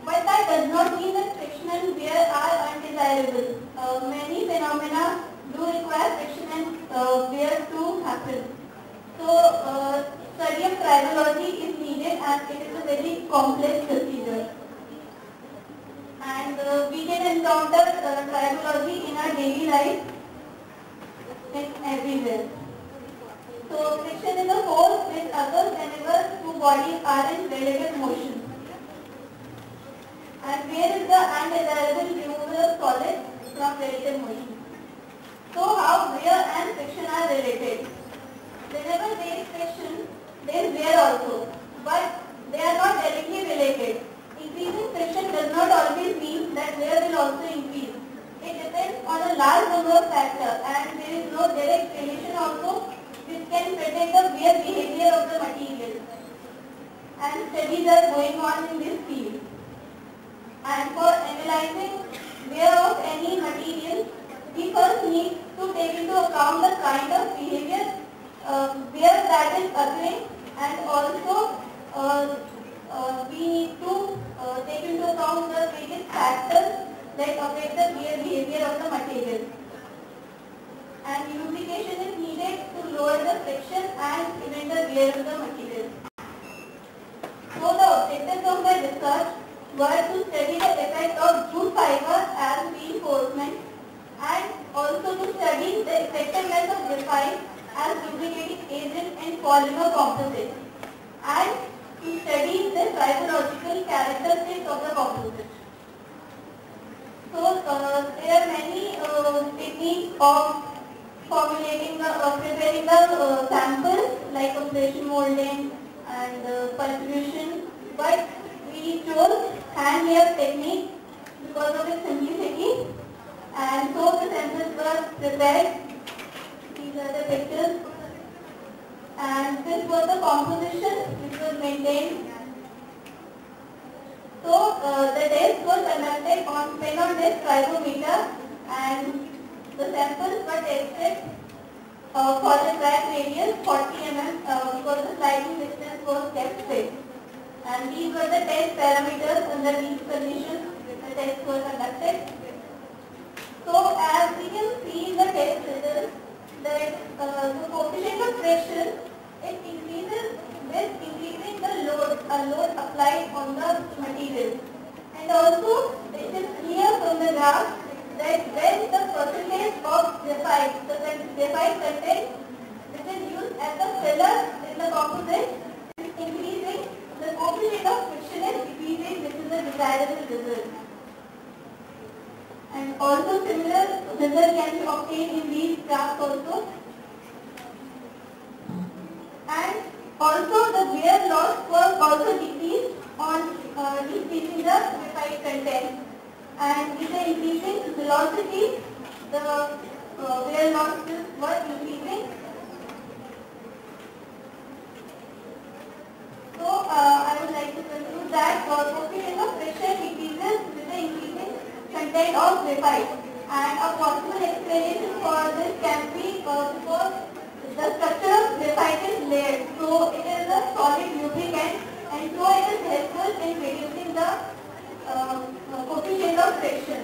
L: But that does not mean that friction and wear are undesirable. Uh, many phenomena do require friction and uh, wear to happen. So, uh, study of tribology is needed and it is a very complex procedure. And uh, we can encounter uh, tribology in our daily life in everywhere. So, friction is a force which occurs whenever two bodies are in relative motion. And where is the undesirable removal of solid from relative motion? So, how wear and friction are related? Whenever there is friction, there is wear also, but they are not directly related. Increasing friction does not always mean that wear will also increase. It depends on a large number of factors and there is no direct relation also which can predict the wear behavior of the material. And studies are going on in this field. And for analyzing wear of any material, we first need to take into account the kind of behavior uh, where that is occurring and also uh, we need to uh, take into account the various factors that affect the wear behavior of the material. And lubrication is needed to lower the friction and prevent the wear of the material. So the objectives of my research were to study the effect of jute fiber as reinforcement and also to study the effectiveness of graphite as lubricating agent in polymer composites and to study the tribological characteristics of the composite. So uh, there are many uh, techniques of formulating the, uh, preparing the uh, samples like compression molding and uh, but we chose hand layup technique because of its simplicity. And so the samples were prepared. These are the pictures. And this was the composition which was maintained. So uh, the test was conducted on disc tribometer and the samples were tested uh, for the track radius 40 mm uh, because the sliding distance was kept fixed. And these were the test parameters under these conditions the tests were conducted. So as we can see the test results that uh, the coefficient of friction it increases with increasing the load, a load applied on the material. And also it is clear from the graph that when the percentage of graphite, the graphite content which is used as a filler in the composite is increasing, the coefficient of friction is decreasing which is a desirable result. And also similar result can be obtained in these graphs also. And also the wear loss was also decreased on uh, decreasing the graphite content. And with the increasing velocity, the uh, wear losses were increasing. So uh, I would like to conclude that uh, coefficient of friction decreases with the increasing content of graphite. And a possible explanation for this can be uh, because the structure of graphite is layered. So it is a solid lubricant and so it is helpful in reducing the uh, coefficient of friction.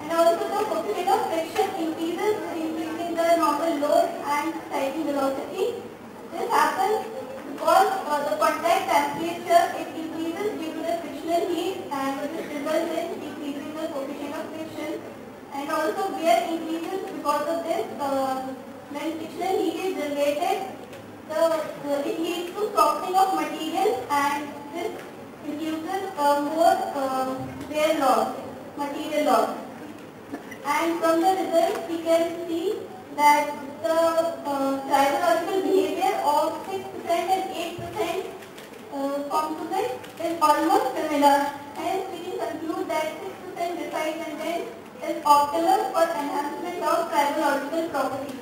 L: And also the coefficient of friction increases increasing the normal load and sliding velocity. This happens because uh, the contact temperature it increases due to the frictional heat and this results in the coefficient of friction. And also wear increases because of this uh, when frictional heat is generated the, uh, it leads to softening of material and this induces uh, more uh, wear loss, material loss. And from the results we can see that the uh, behavior of 6% and 8% uh, composite is almost similar. Hence we can conclude that 6% graphite content is optimal for enhancement of tribological properties.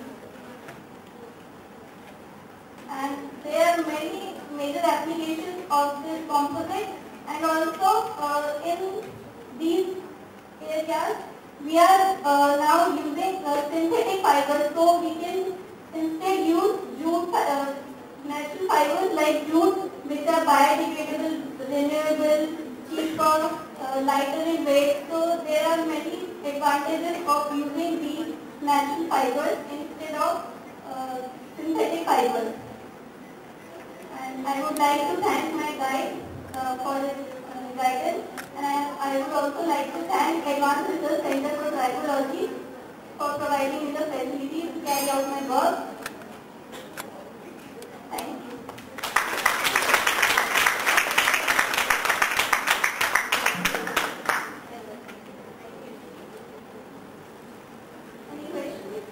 L: And there are many major applications of this composite and also uh, in these areas we are uh, now using uh, synthetic fibers so we can instead use jute uh, natural fibers like jute which are biodegradable, renewable, cheaper, uh, lighter in weight. So there are many advantages of using these natural fibers instead of uh, synthetic fibers. And I would like to thank my guide uh, for his uh, guidance and I would also like to thank Advanced Research Center for Tribology for providing me the facility to carry out my work. Thank you. Any questions?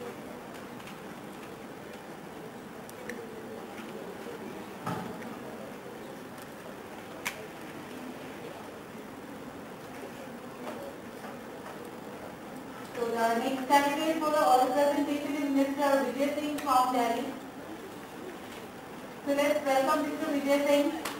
L: So the next candidate for the oral presentation is Mr. Vijay Singh from Delhi. So let's welcome Mr.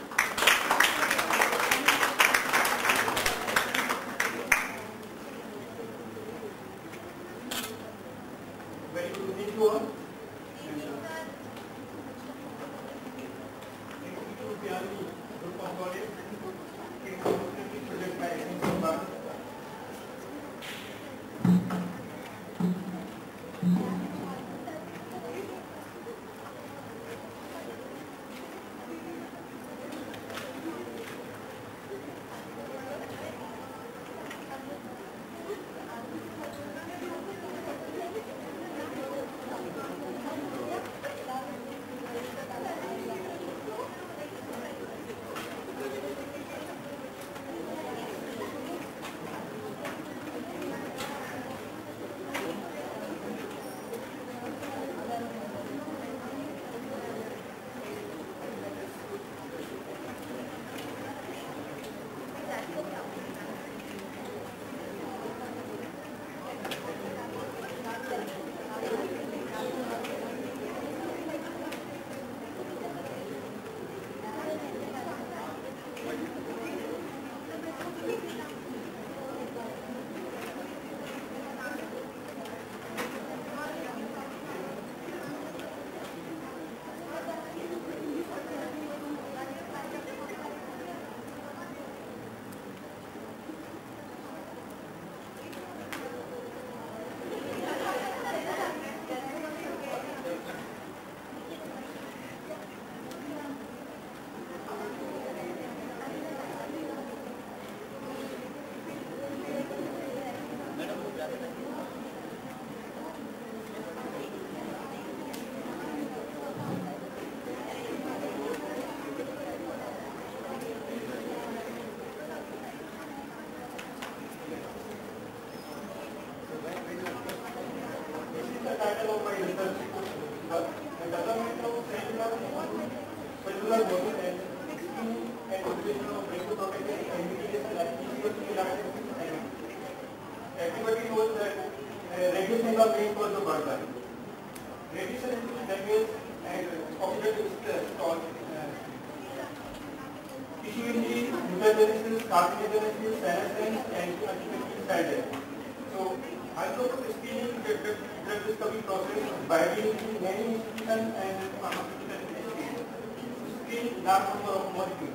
F: Of molecules.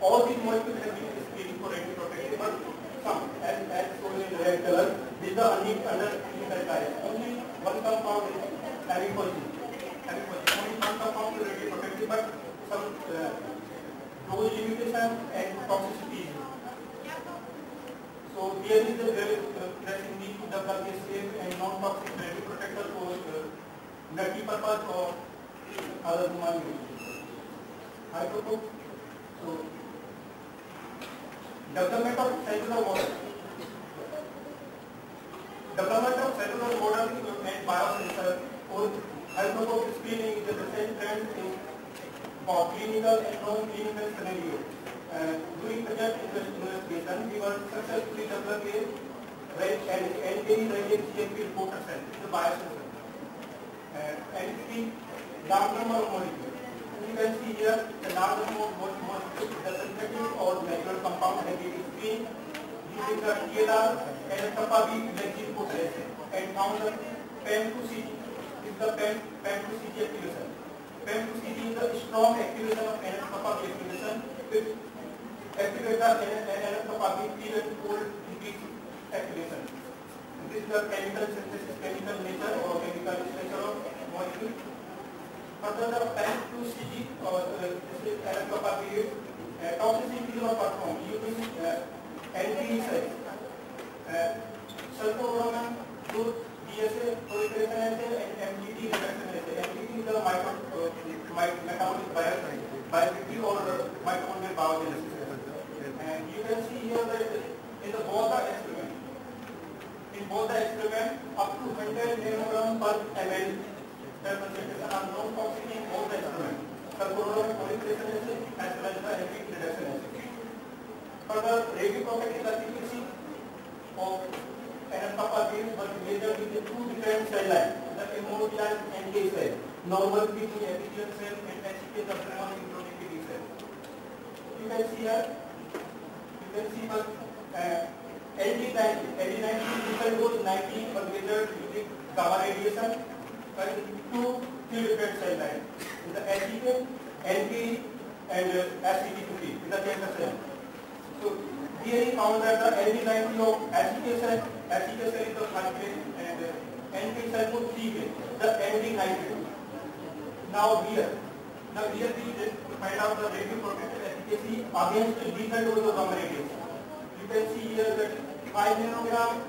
F: All these molecules have been screened for antiprotective, but some, as, as shown in red color, these are only under clinical trials. Only one compound is amifloxacin. Amifloxacin. Only one compound is radioprotective, but some uh, dose limitation and toxicity. So here is the very uh, pressing need to safe and non-toxic radioprotector for uh, medical purpose or other human use. Hydrocope. So development of cellular model. Development of cellular model and biosensor or hydrocope screening is a recent trend in for clinical and non-clinical scenario. Uh, during project investigation, we were successfully developing a NKE radiant GMP reporter cell, the biosensor. Uh, and it's the large number of molecules. You can see here the large number of molecules, the synthetic or natural compound have been screened using the TLR and kappa B legacy reporter and found the PEM2CG is the PEM, PEM2CG activation. PEM2CG is the strong activation of NF-kappa B activation which activate the NF-kappa B period cold increase activation. This is the chemical synthesis, chemical nature or chemical nature of molecule. Further, the PEM2CG or uh, this is NF-kappa period uh, toxicity was performed using uh, cells. Uh, sulfuronium, good DSA proliferation assay and MGT reduction assay. MGT is the micro, uh, metabolic bio- biology or mitochondrial biogenesis. And you can see here that in the both the experiment, in both the experiment, up to 100 nanogram per ml per concentration are known toxic in both the experiment. Sulfuronium proliferation assay as well as the MGT reduction assay. Further, radioprotective efficacy of NF-kappa beams were measured with the two different cell lines, the MOD and NK cell, normal kidney epithelial cell and HK the pneumonia including kidney cell. You can see here, you can see the uh, LD90, LD90 different dose 90 were measured using gamma radiation but in two, three different cell lines. The HK, NK and uh, SCT2P, in the cancer cell. So here he found that the LD90 of acetic acid, acetic acid is the phosphate and uh, NK cell would three way, the LD90. Now here, now here we find out the radio radioprotective efficacy against lethal dose of gamma radiation. You can see here that 5 nanogram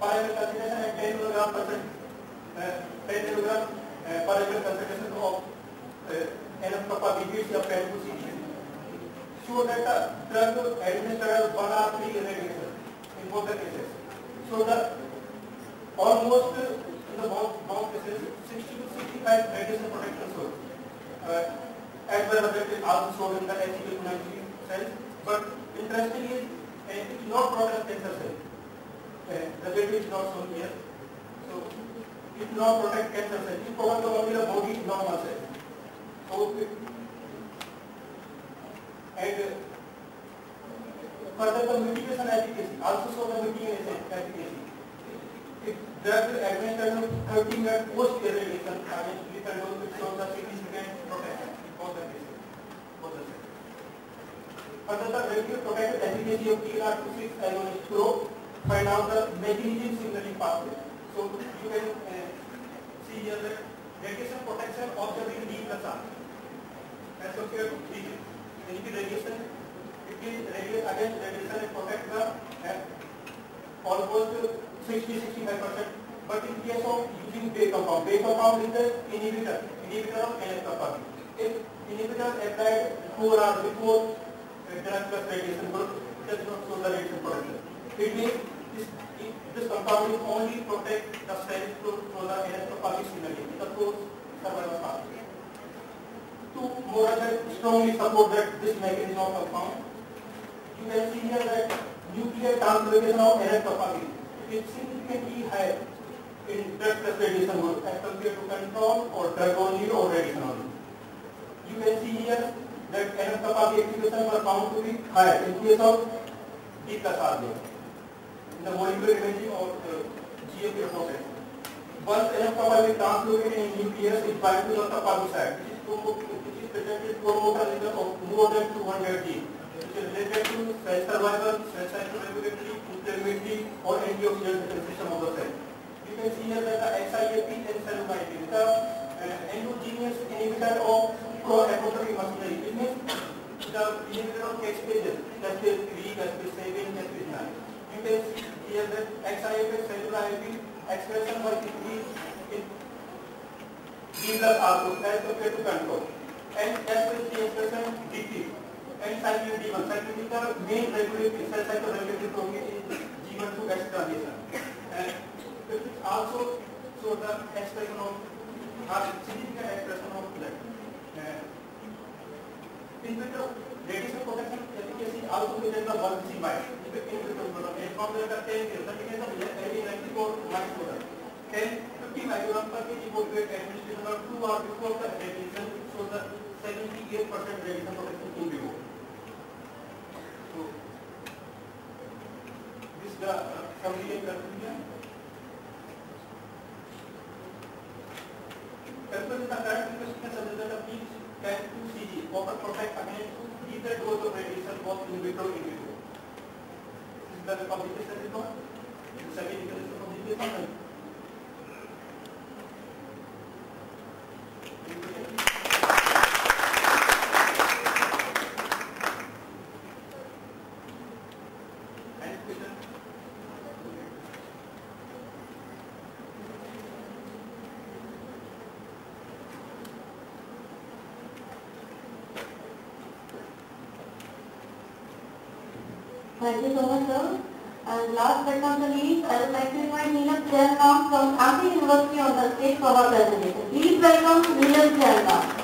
F: per concentration and 10 milligram percent, uh, 10 milligram uh, per ml concentration of uh, NF-kappa B the PEM2CG show that the drug administered one or three radiation in both the cases. So the almost in the both cases 60 to 65 radiation protection source. Uh, as well as it is also shown in the HCP90 cells. But interesting is uh, it is not protect cancer cell. Uh, the data is not shown here. So it does not protect cancer cells. It protects only the body normal cells. So it, and uh, further the mitigation efficacy, also show the mitigation efficacy. If drug administered 30 minutes post irradiation, I mean lethal dose, it shows the significant protection in both the cases. Both the cases. Further, the radio protective efficacy of TLR26 agonist probe find out the mechanism signaling pathway. So you can uh, see here that radiation protection observed in D plus R as compared to 3 any radiation, it is radiation against radiation and protect the uh, almost 60-65%. But in case of using Bay compound, Bay compound is the inhibitor, inhibitor of NF-kappa. If inhibitor applied before or before uh, drug plus radiation group, it does not show the radiation protection. It means this, compound will only protect the cell through the signaling, the survival pathway to less strongly support that this mechanism of compound. You can see here that nuclear translocation of. It is significantly higher in drug plus radiation group as compared to control or drug only or radiation only. You can see here that NF-kappa activation were found to be higher in case of D plus R the molecular imaging or uh, GFP process. Once NF-kappa is translocated in nucleus, it binds to the kappa site, which is, promo- which is presented promoter in the of more than 200 genes, which is related to cell survival, cell cycle regulatory, inflammatory, or antioxidant system of the cell. You can see here that the XIAP and cellulite, the uh, endogenous inhibitor of pro-apoptotic machinery. It means the inhibitor of X pages, caspase 3, caspase 7, caspase 9. You can see here that XIAP, cellulite expression was increased in D plus R group as compared to control. And caspase 3 expression decreased. And cyclin D1, cyclin D the main regulatory cell cycle regulatory protein in G1 to X transition. And it also show the expression of or significant expression of blood. Uh, in vitro radiation protection efficacy also measured the one C by in vitro model. A formula का 10 के the mechanism is very 94 mice model. 10 50 microgram per kg body weight administration or 2 hours before the radiation shows the 78 percent radiation protection in vivo. So this the uh, summary and conclusion. Conclusion the current investigation suggests that the peak can 2 Cg offer protect against either growth of radiation both in vitro and in vitro. This is the publication report. This is the publication. Any
C: Thank you so much, sir. And last but not the least, I would like to invite Neelam chairman from Aarti University on the stage for our presentation. Please welcome Neelam Jalgaon.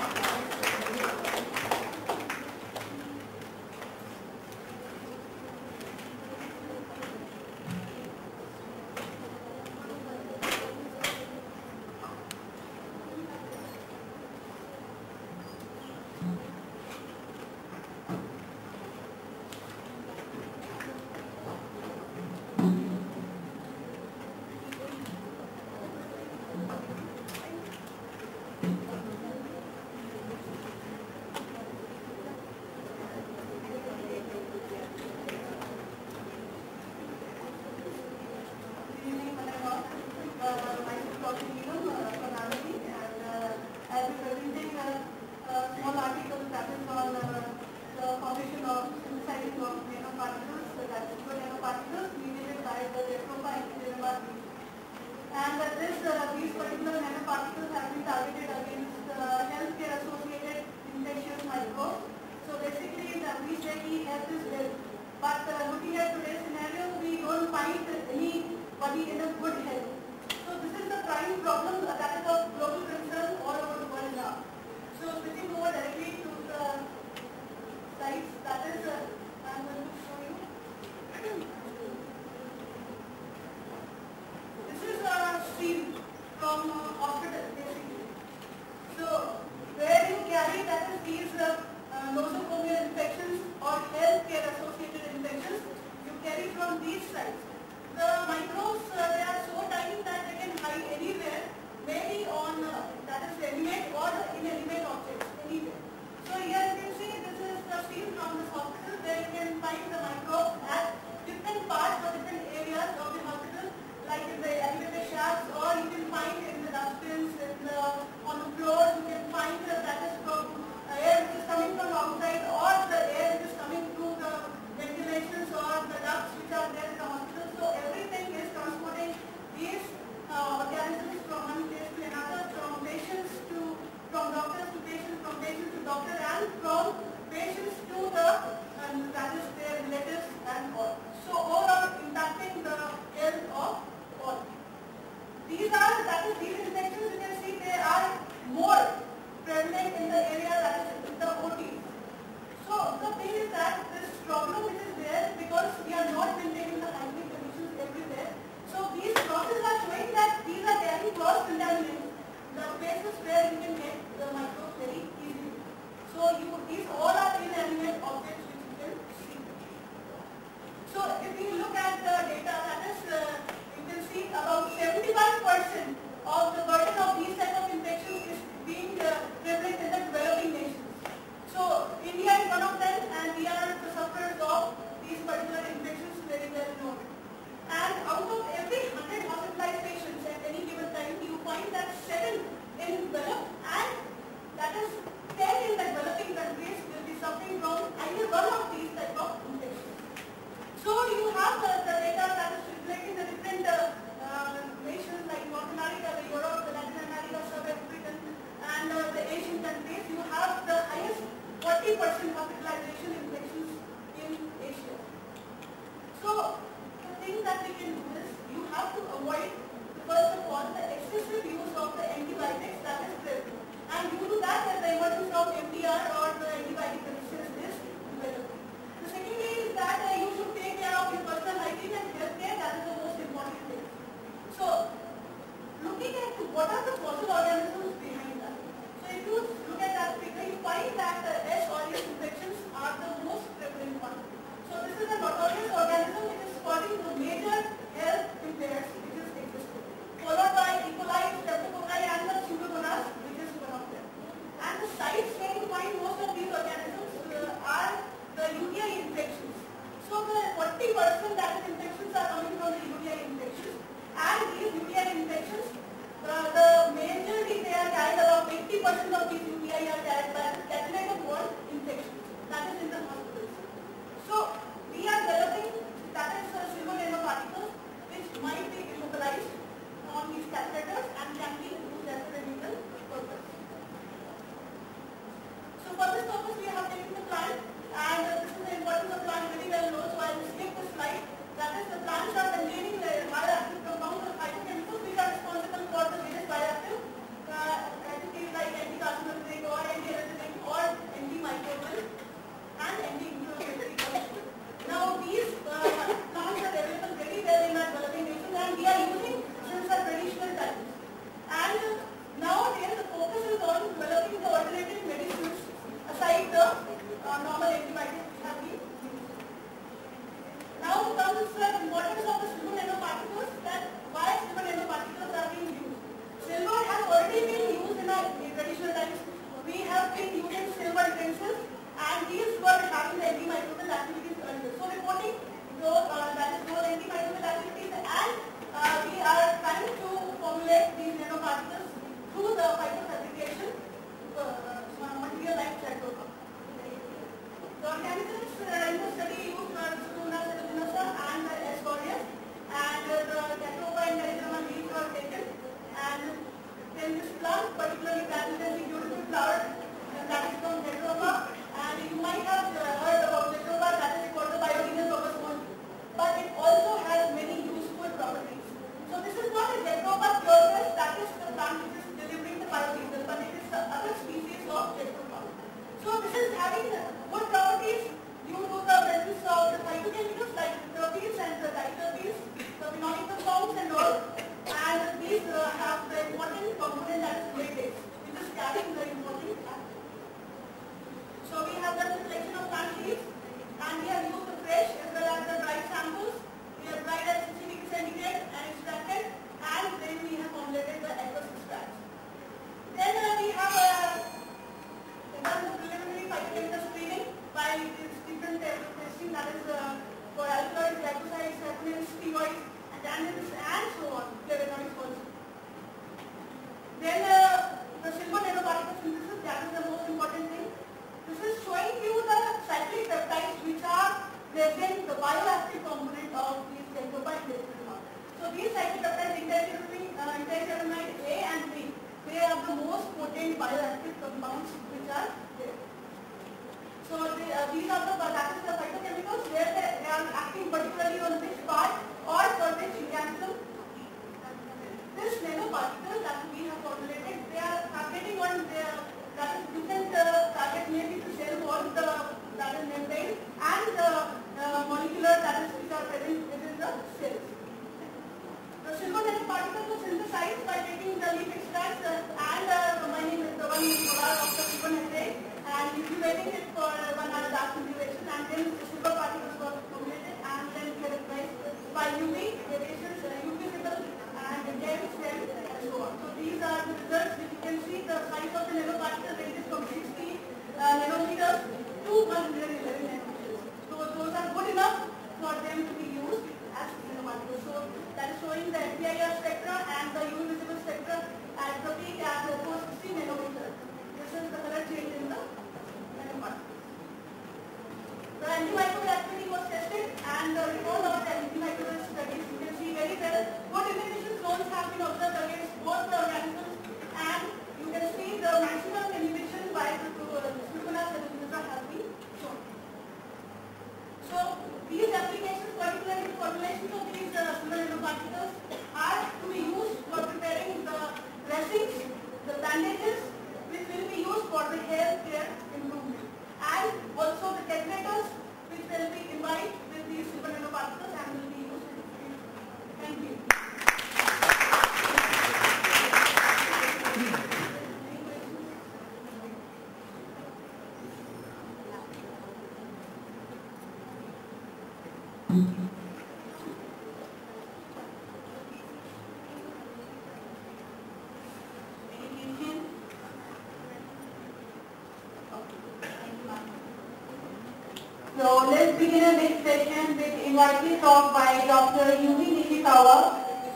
C: widely taught by
A: Dr. Yumi Nishikawa,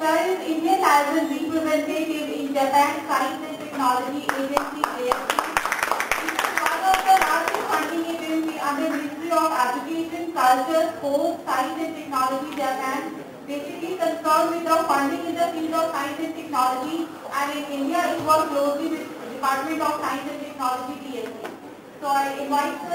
A: sir is Indian as representative in Japan Science and Technology Agency JSC. one of the largest funding agency under Ministry of Education, Culture, Sports, Science and Technology Japan basically concerned with the funding in the field of science and technology and in India it works closely with Department of Science and Technology DSC. So I invite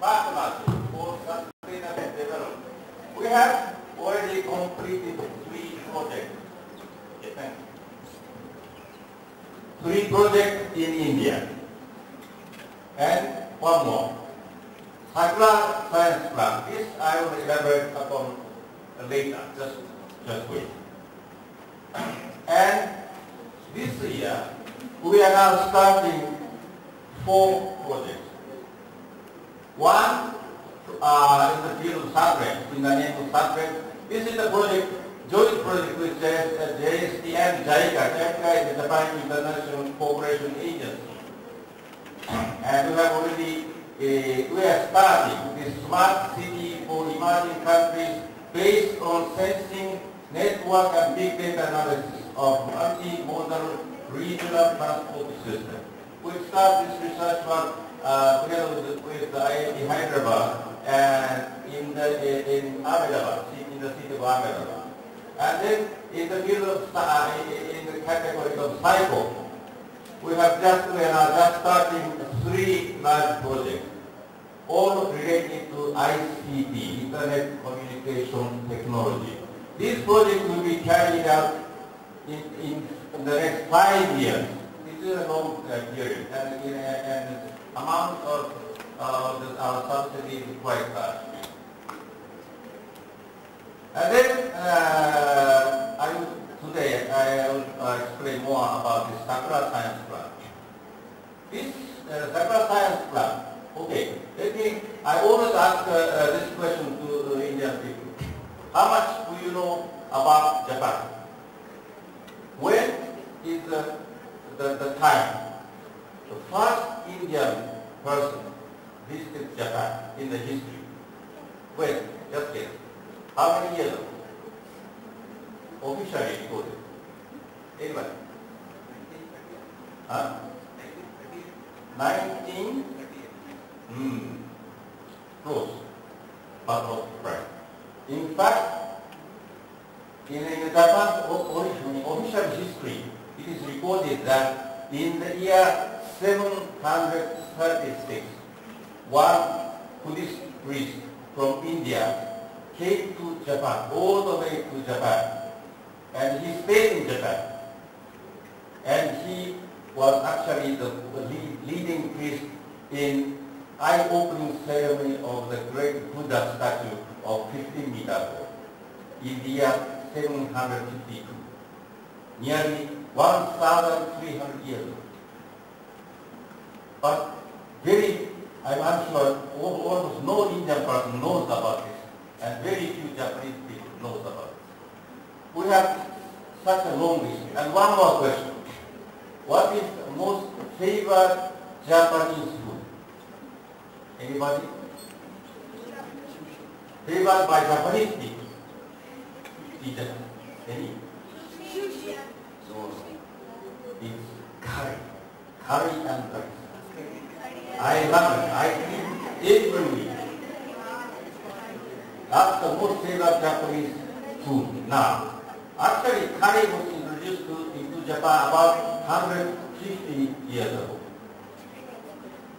A: mathematics for
M: sustainable development. We have already
A: completed three projects. Three projects in India. And one more. Sakura Science Plan. This I will elaborate upon later. Just, just wait. And this year, we are now starting four projects. One uh, in the field of SATREP, in the name SATREP. This is the project, joint project with JST and JICA. JICA is the Japan International Cooperation Agency. And we have already, uh, we are starting this smart city for emerging countries based on sensing, network and big data analysis of multi-modal regional transport system. We start this research work together with, with the IIT Hyderabad and in the in Ahmedabad, in the city of Ahmedabad. And then in the field of in the category of cycle, we have just we are just starting three large projects, all related to ICT, Internet Communication Technology. These projects will be carried out in, in, the next five years. This is a long uh, period, and, and amount of uh, the, our subsidy is quite large. And then uh, I will, today I will uh, explain more about the Sakura Science Plan. This uh, Sakura Science Plan, okay, let me, I always ask uh, uh, this question to Indian people. How much do you know about Japan? When is the, the, the time the first Indian person visited Japan in the history. When? Just guess. How many years ago? Officially recorded. Anybody? Huh? 19? Hmm. Close. But not right. In fact, in, in Japan's official history, it is recorded that in the year 736, one Buddhist priest from India came to Japan, all the way to Japan, and he stayed in Japan. And he was actually the leading priest in eye-opening ceremony of the great Buddha statue of 15 meters in the year 752, nearly 1,300 years ago. But very, I'm, I'm sure almost no Indian person knows about this, and very few Japanese people knows about it. We have such a long history. And one more question. What is the most favored Japanese food? Anybody? Favored by Japanese people? Teacher? Any? No. It's curry. Curry and rice. I love it. I eat every week. That's the most favorite Japanese food now. Actually, curry was introduced to, into Japan about 150 years ago.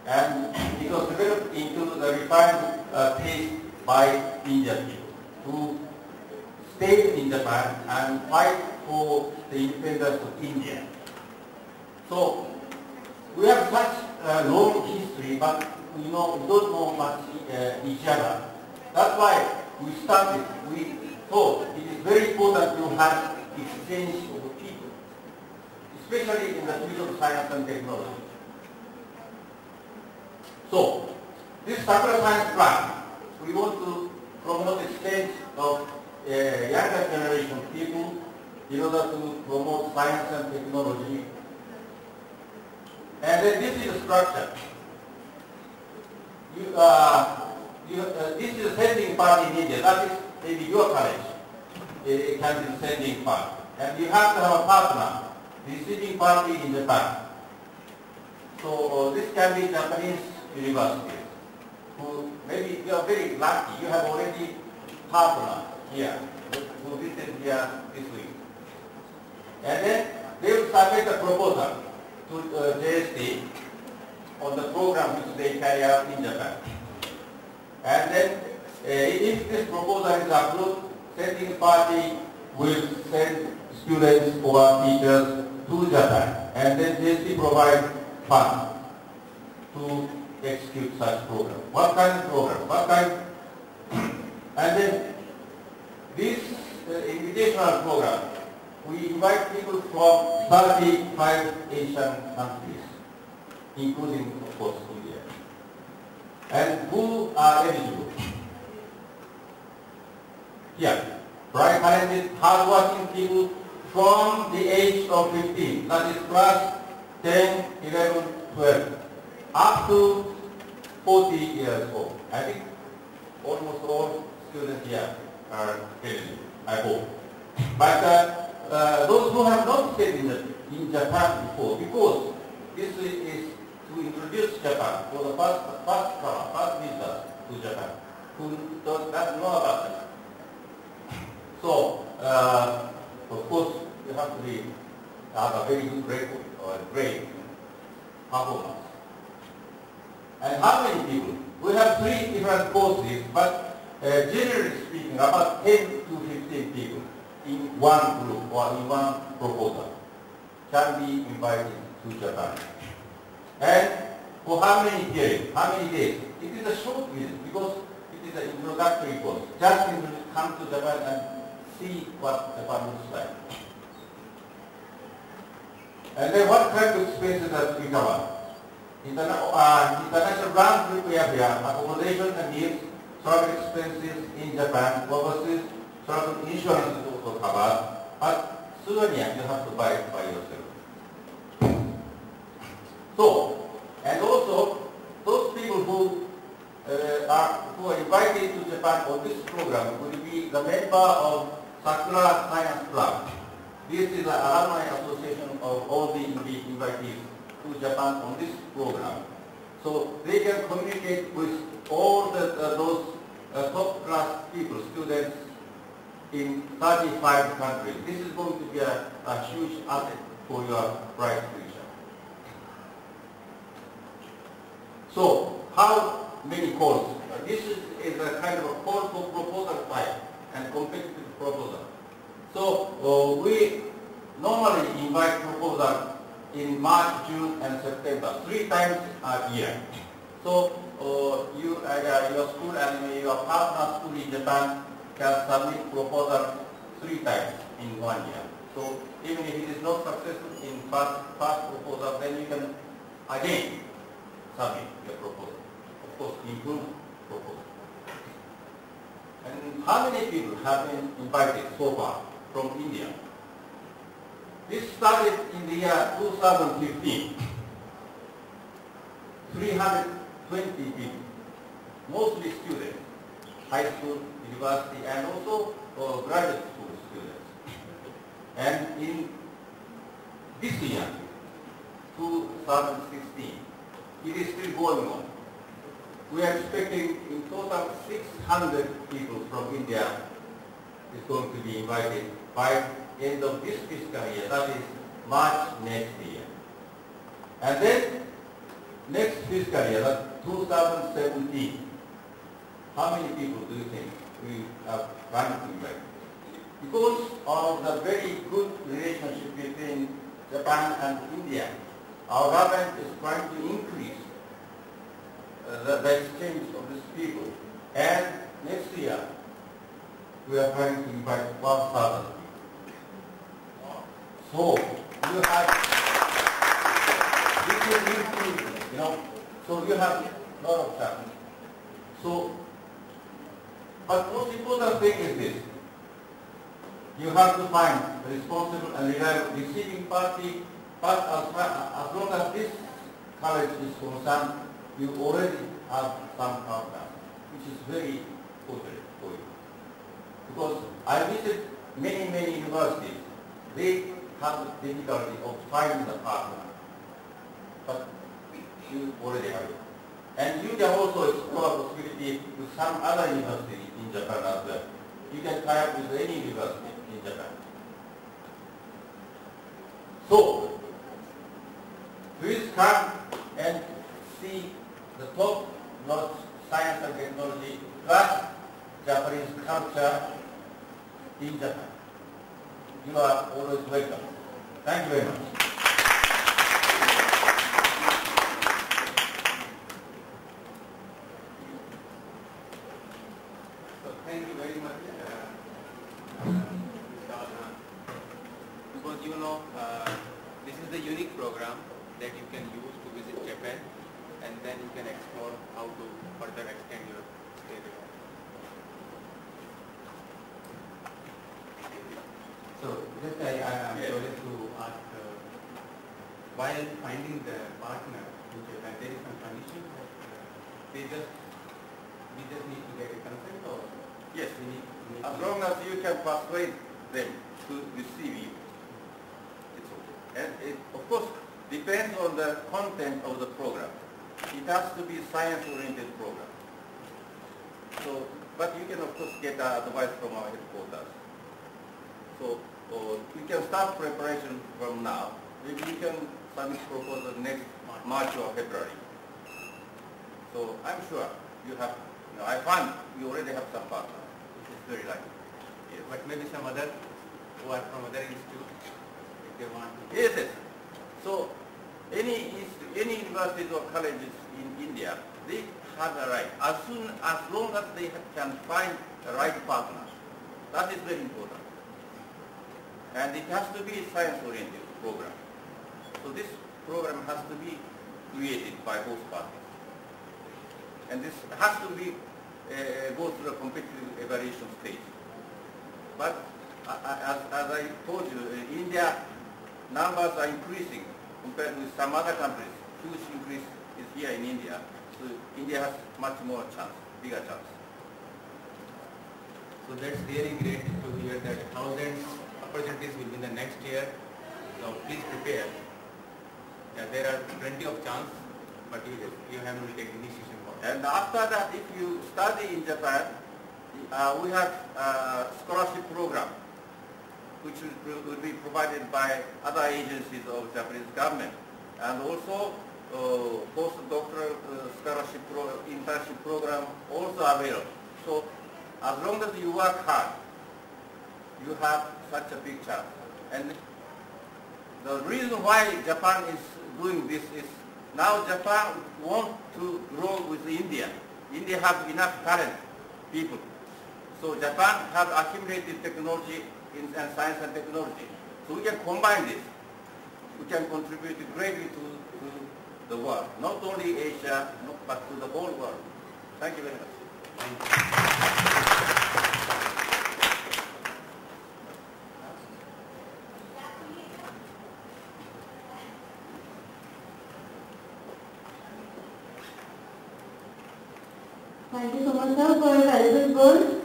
A: And it was developed into the refined uh, taste by Indian people who stayed in Japan and fight for the independence of India. So we have such long history, but you know we don't know much uh, each other. That's why we started. We thought it is very important to have exchange of people, especially in the field of science and technology. So, this Sakura Science Plan, we want to promote exchange of uh, younger generation people in order to promote science and technology and then this is the structure. You, uh, you, uh, this is the sending part in India. That is maybe your college. It, it can be the sending part. And you have to have a partner, receiving party in Japan. So uh, this can be Japanese university. who maybe you are very lucky. You have already partner here who visited here this week. And then they will submit a proposal to uh, JST on the program which they carry out in Japan. And then if this proposal is approved, sending party will send students or teachers to Japan and then JC provide funds to execute such program. What kind of program? What kind? and then this uh, invitational program, we invite people from 35 Asian countries, including, of course, India. And who are eligible? Here, bright talented, hardworking people from the age of 15, that is class 10, 11, 12, up to 40 years old. I think almost all students here are eligible, I hope. But uh, uh, those who have not stayed in, the, in Japan before, because this is to introduce Japan for the first, first comer, first visitors to Japan, who does not know about it. So, uh, of course, you have to be, have a very good record or great performance. And how many people? We have three different courses, but uh, generally speaking, about 10 to 15 people one group or in one proposal can be invited to Japan. And for how many days? How many days? It is a short visit because it is an introductory course. Just come to Japan and see what Japan looks like. And then what kind of spaces that we cover? Interna uh, international ground trip area, accommodation and meals, travel expenses in Japan, overseas travel insurance but you have to buy it by yourself. So, and also those people who uh, are who are invited to Japan on this program will be the member of Sakura Science Club. This is the alumni association of all the invitees to Japan on this program. So they can communicate with all the, uh, those uh, top class people, students in 35 countries. This is going to be a, a huge asset for your bright future. So how many calls? This is, is, a kind of a call for proposal type and competitive proposal. So uh, we normally invite proposal in March, June, and September, three times a year. So uh, you, uh, your school and your partner school in Japan can submit proposal three times in one year. So even if it is not successful in first, first proposal, then you can again submit your proposal. Of course, improve proposal. And how many people have been invited so far from India? This started in the year 2015. 320 people, mostly students, high school, university, and also uh, graduate school students. And in this year, 2016, it is still going on. We are expecting in total 600 people from India is going to be invited by end of this fiscal year, that is March next year. And then next fiscal year, that 2017, how many people do you think we are to invite? Because of the very good relationship between Japan and India, our government is trying to increase uh, the, the exchange of these people. And next year, we are trying to invite 1,000 people. So, you have, this is new you know, so you have a lot of time. So, but most important thing is this. You have to find a responsible and reliable receiving party, but as, as long as this college is concerned, you already have some partners, which is very important for you. Because I visited many, many universities. They have the difficulty of finding the partner. But you already have it. And you can also explore possibility with some other university in Japan as well. You can tie up with any university in Japan. So, please come and see the top notch science and technology class culture in Japan. You are always welcome. Thank you very much.
N: So thank you very much, uh, uh, because you know uh, this is the unique program that you can use to visit Japan, and then you can explore how to further extend your stay there.
O: So just I, I am
N: Yes.
O: curious to ask, uh, while finding the partner in Japan, there is some condition that uh, they just, we just need to get a consent or
A: Yes,
O: we need, we need
A: as
O: to-
A: long as you can persuade them to receive you, it's okay. And it, of course, depends on the content of the program. It has to be science-oriented program. So, but you can of course get uh, advice from our headquarters. So, uh, we can start preparation from now. Maybe we can submit proposal next March or February. So I'm sure you have, you know, I find you already have some partner, which is very likely. Yes.
N: But maybe some other who are from other institutes, if they want to.
A: Yes, yes. So any, any universities or colleges in India, they have a right, as soon, as long as they can find the right partner. That is very important. And it has to be science-oriented program. So this program has to be created by both parties. And this has to be, uh, go through a competitive evaluation stage. But uh, uh, as, as I told you, uh, India numbers are increasing compared with some other countries. Huge increase here in India. So India has much more chance, bigger chance.
N: So that's really great to hear that thousands opportunities will be in the next year. So please prepare. Yeah, there are plenty of chance, but you, you have to take initiation.
A: And after that, if you study in Japan, uh, we have a scholarship program which will, will be provided by other agencies of Japanese government. And also uh, postdoctoral uh, scholarship pro internship program also available. So as long as you work hard, you have such a big chance. And the reason why Japan is doing this is now Japan want to grow with India. India have enough talent, people. So Japan have accumulated technology in and science and technology. So we can combine this. We can contribute greatly to the world, not only Asia, but to the whole world. Thank you very much.
H: Thank you so much, sir, for your valuable words.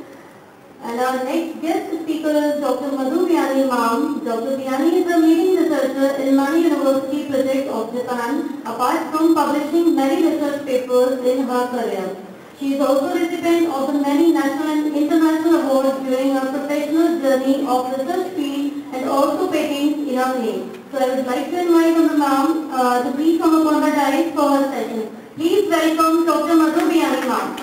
H: And our next guest speaker is Dr. Madhu Biyani Mam. Dr. Biyani is a leading researcher in Mani University project of Japan, apart from publishing many research papers in her career. She is also recipient of many national and international awards during her professional journey of research field and also patents in her name. So I would like to invite Dr. Mam uh, to please come up on the dais for her session. Please welcome Dr. Madhu Biyani Mam.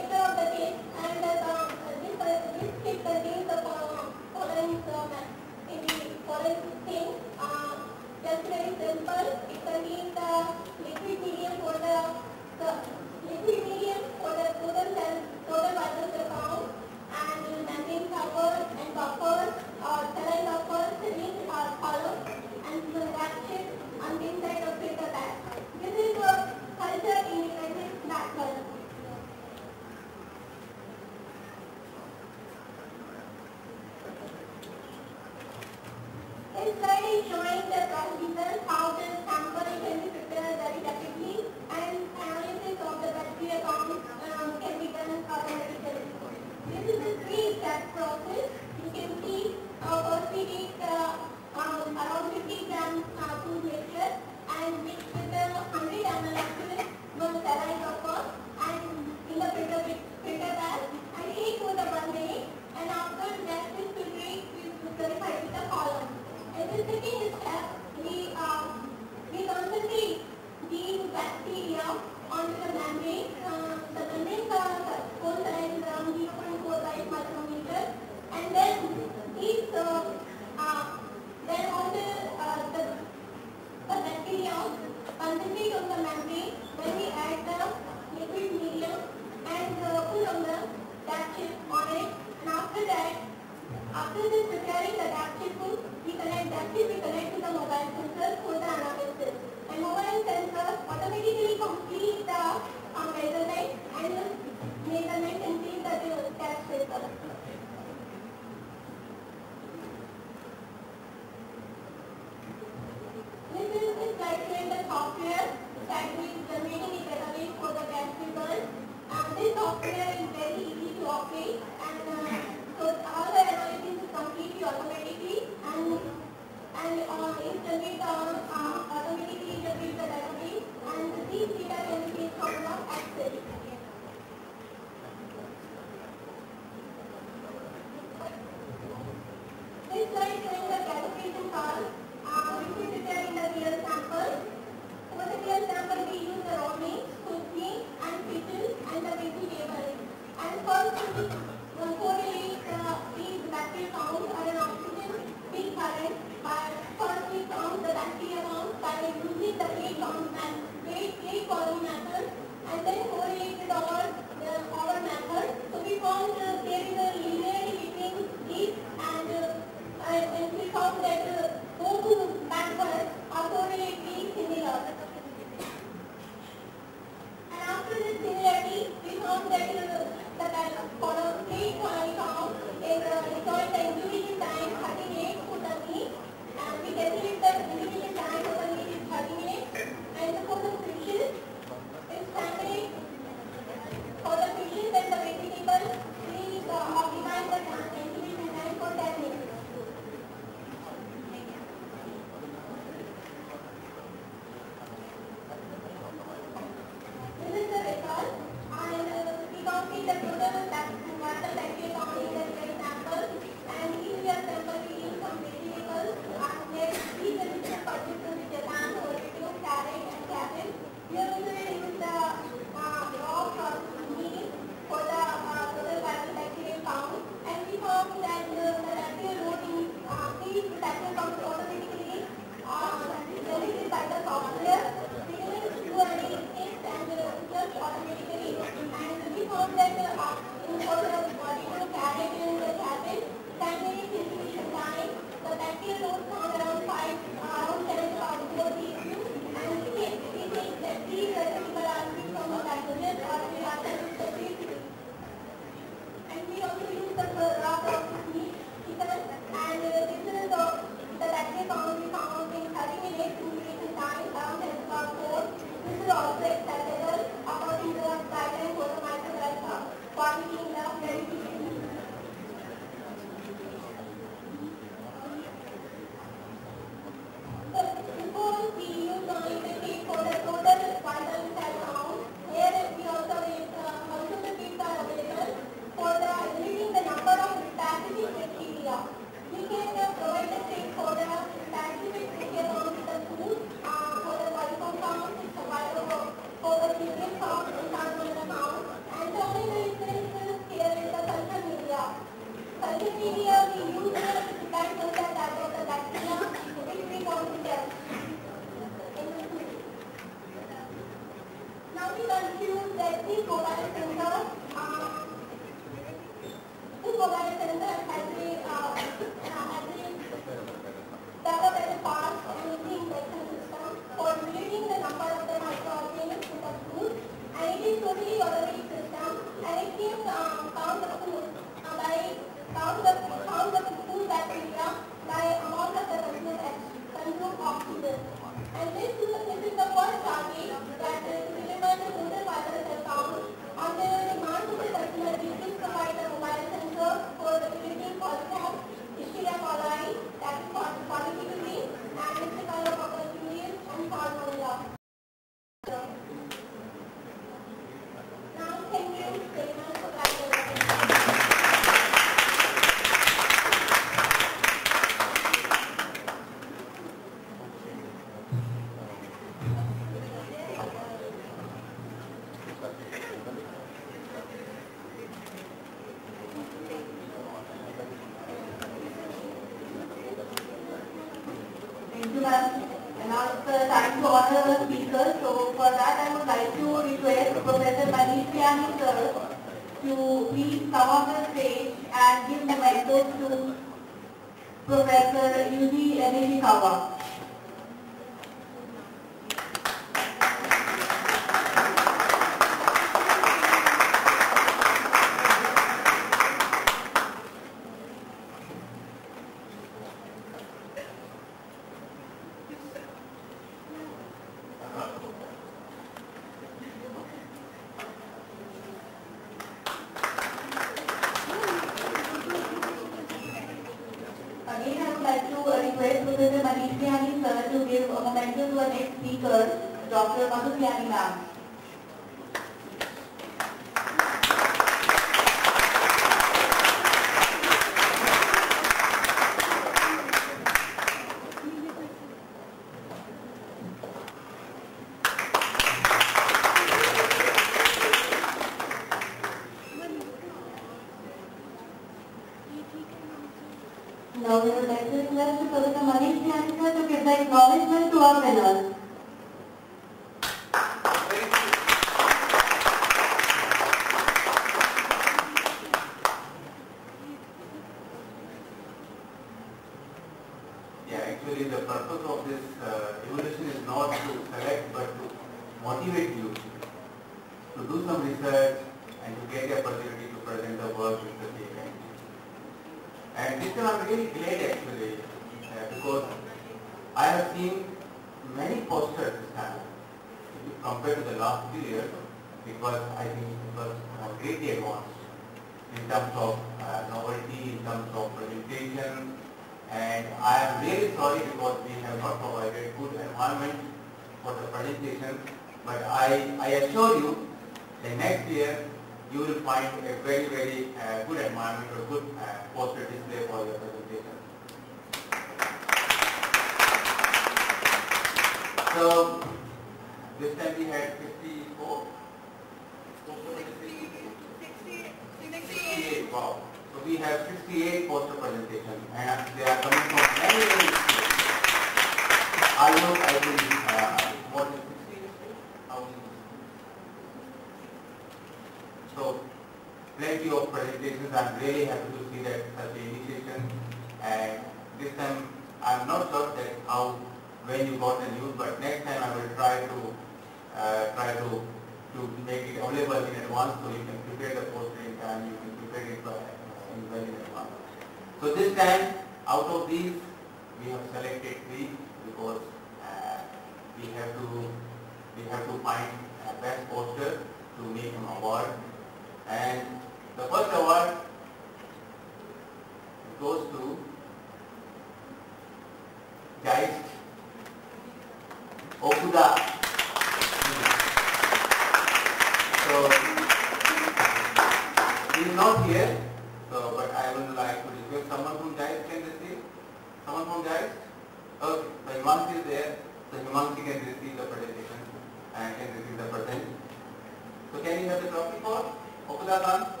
P: So
Q: can you
N: have the trophy for Okuda-san? Okay.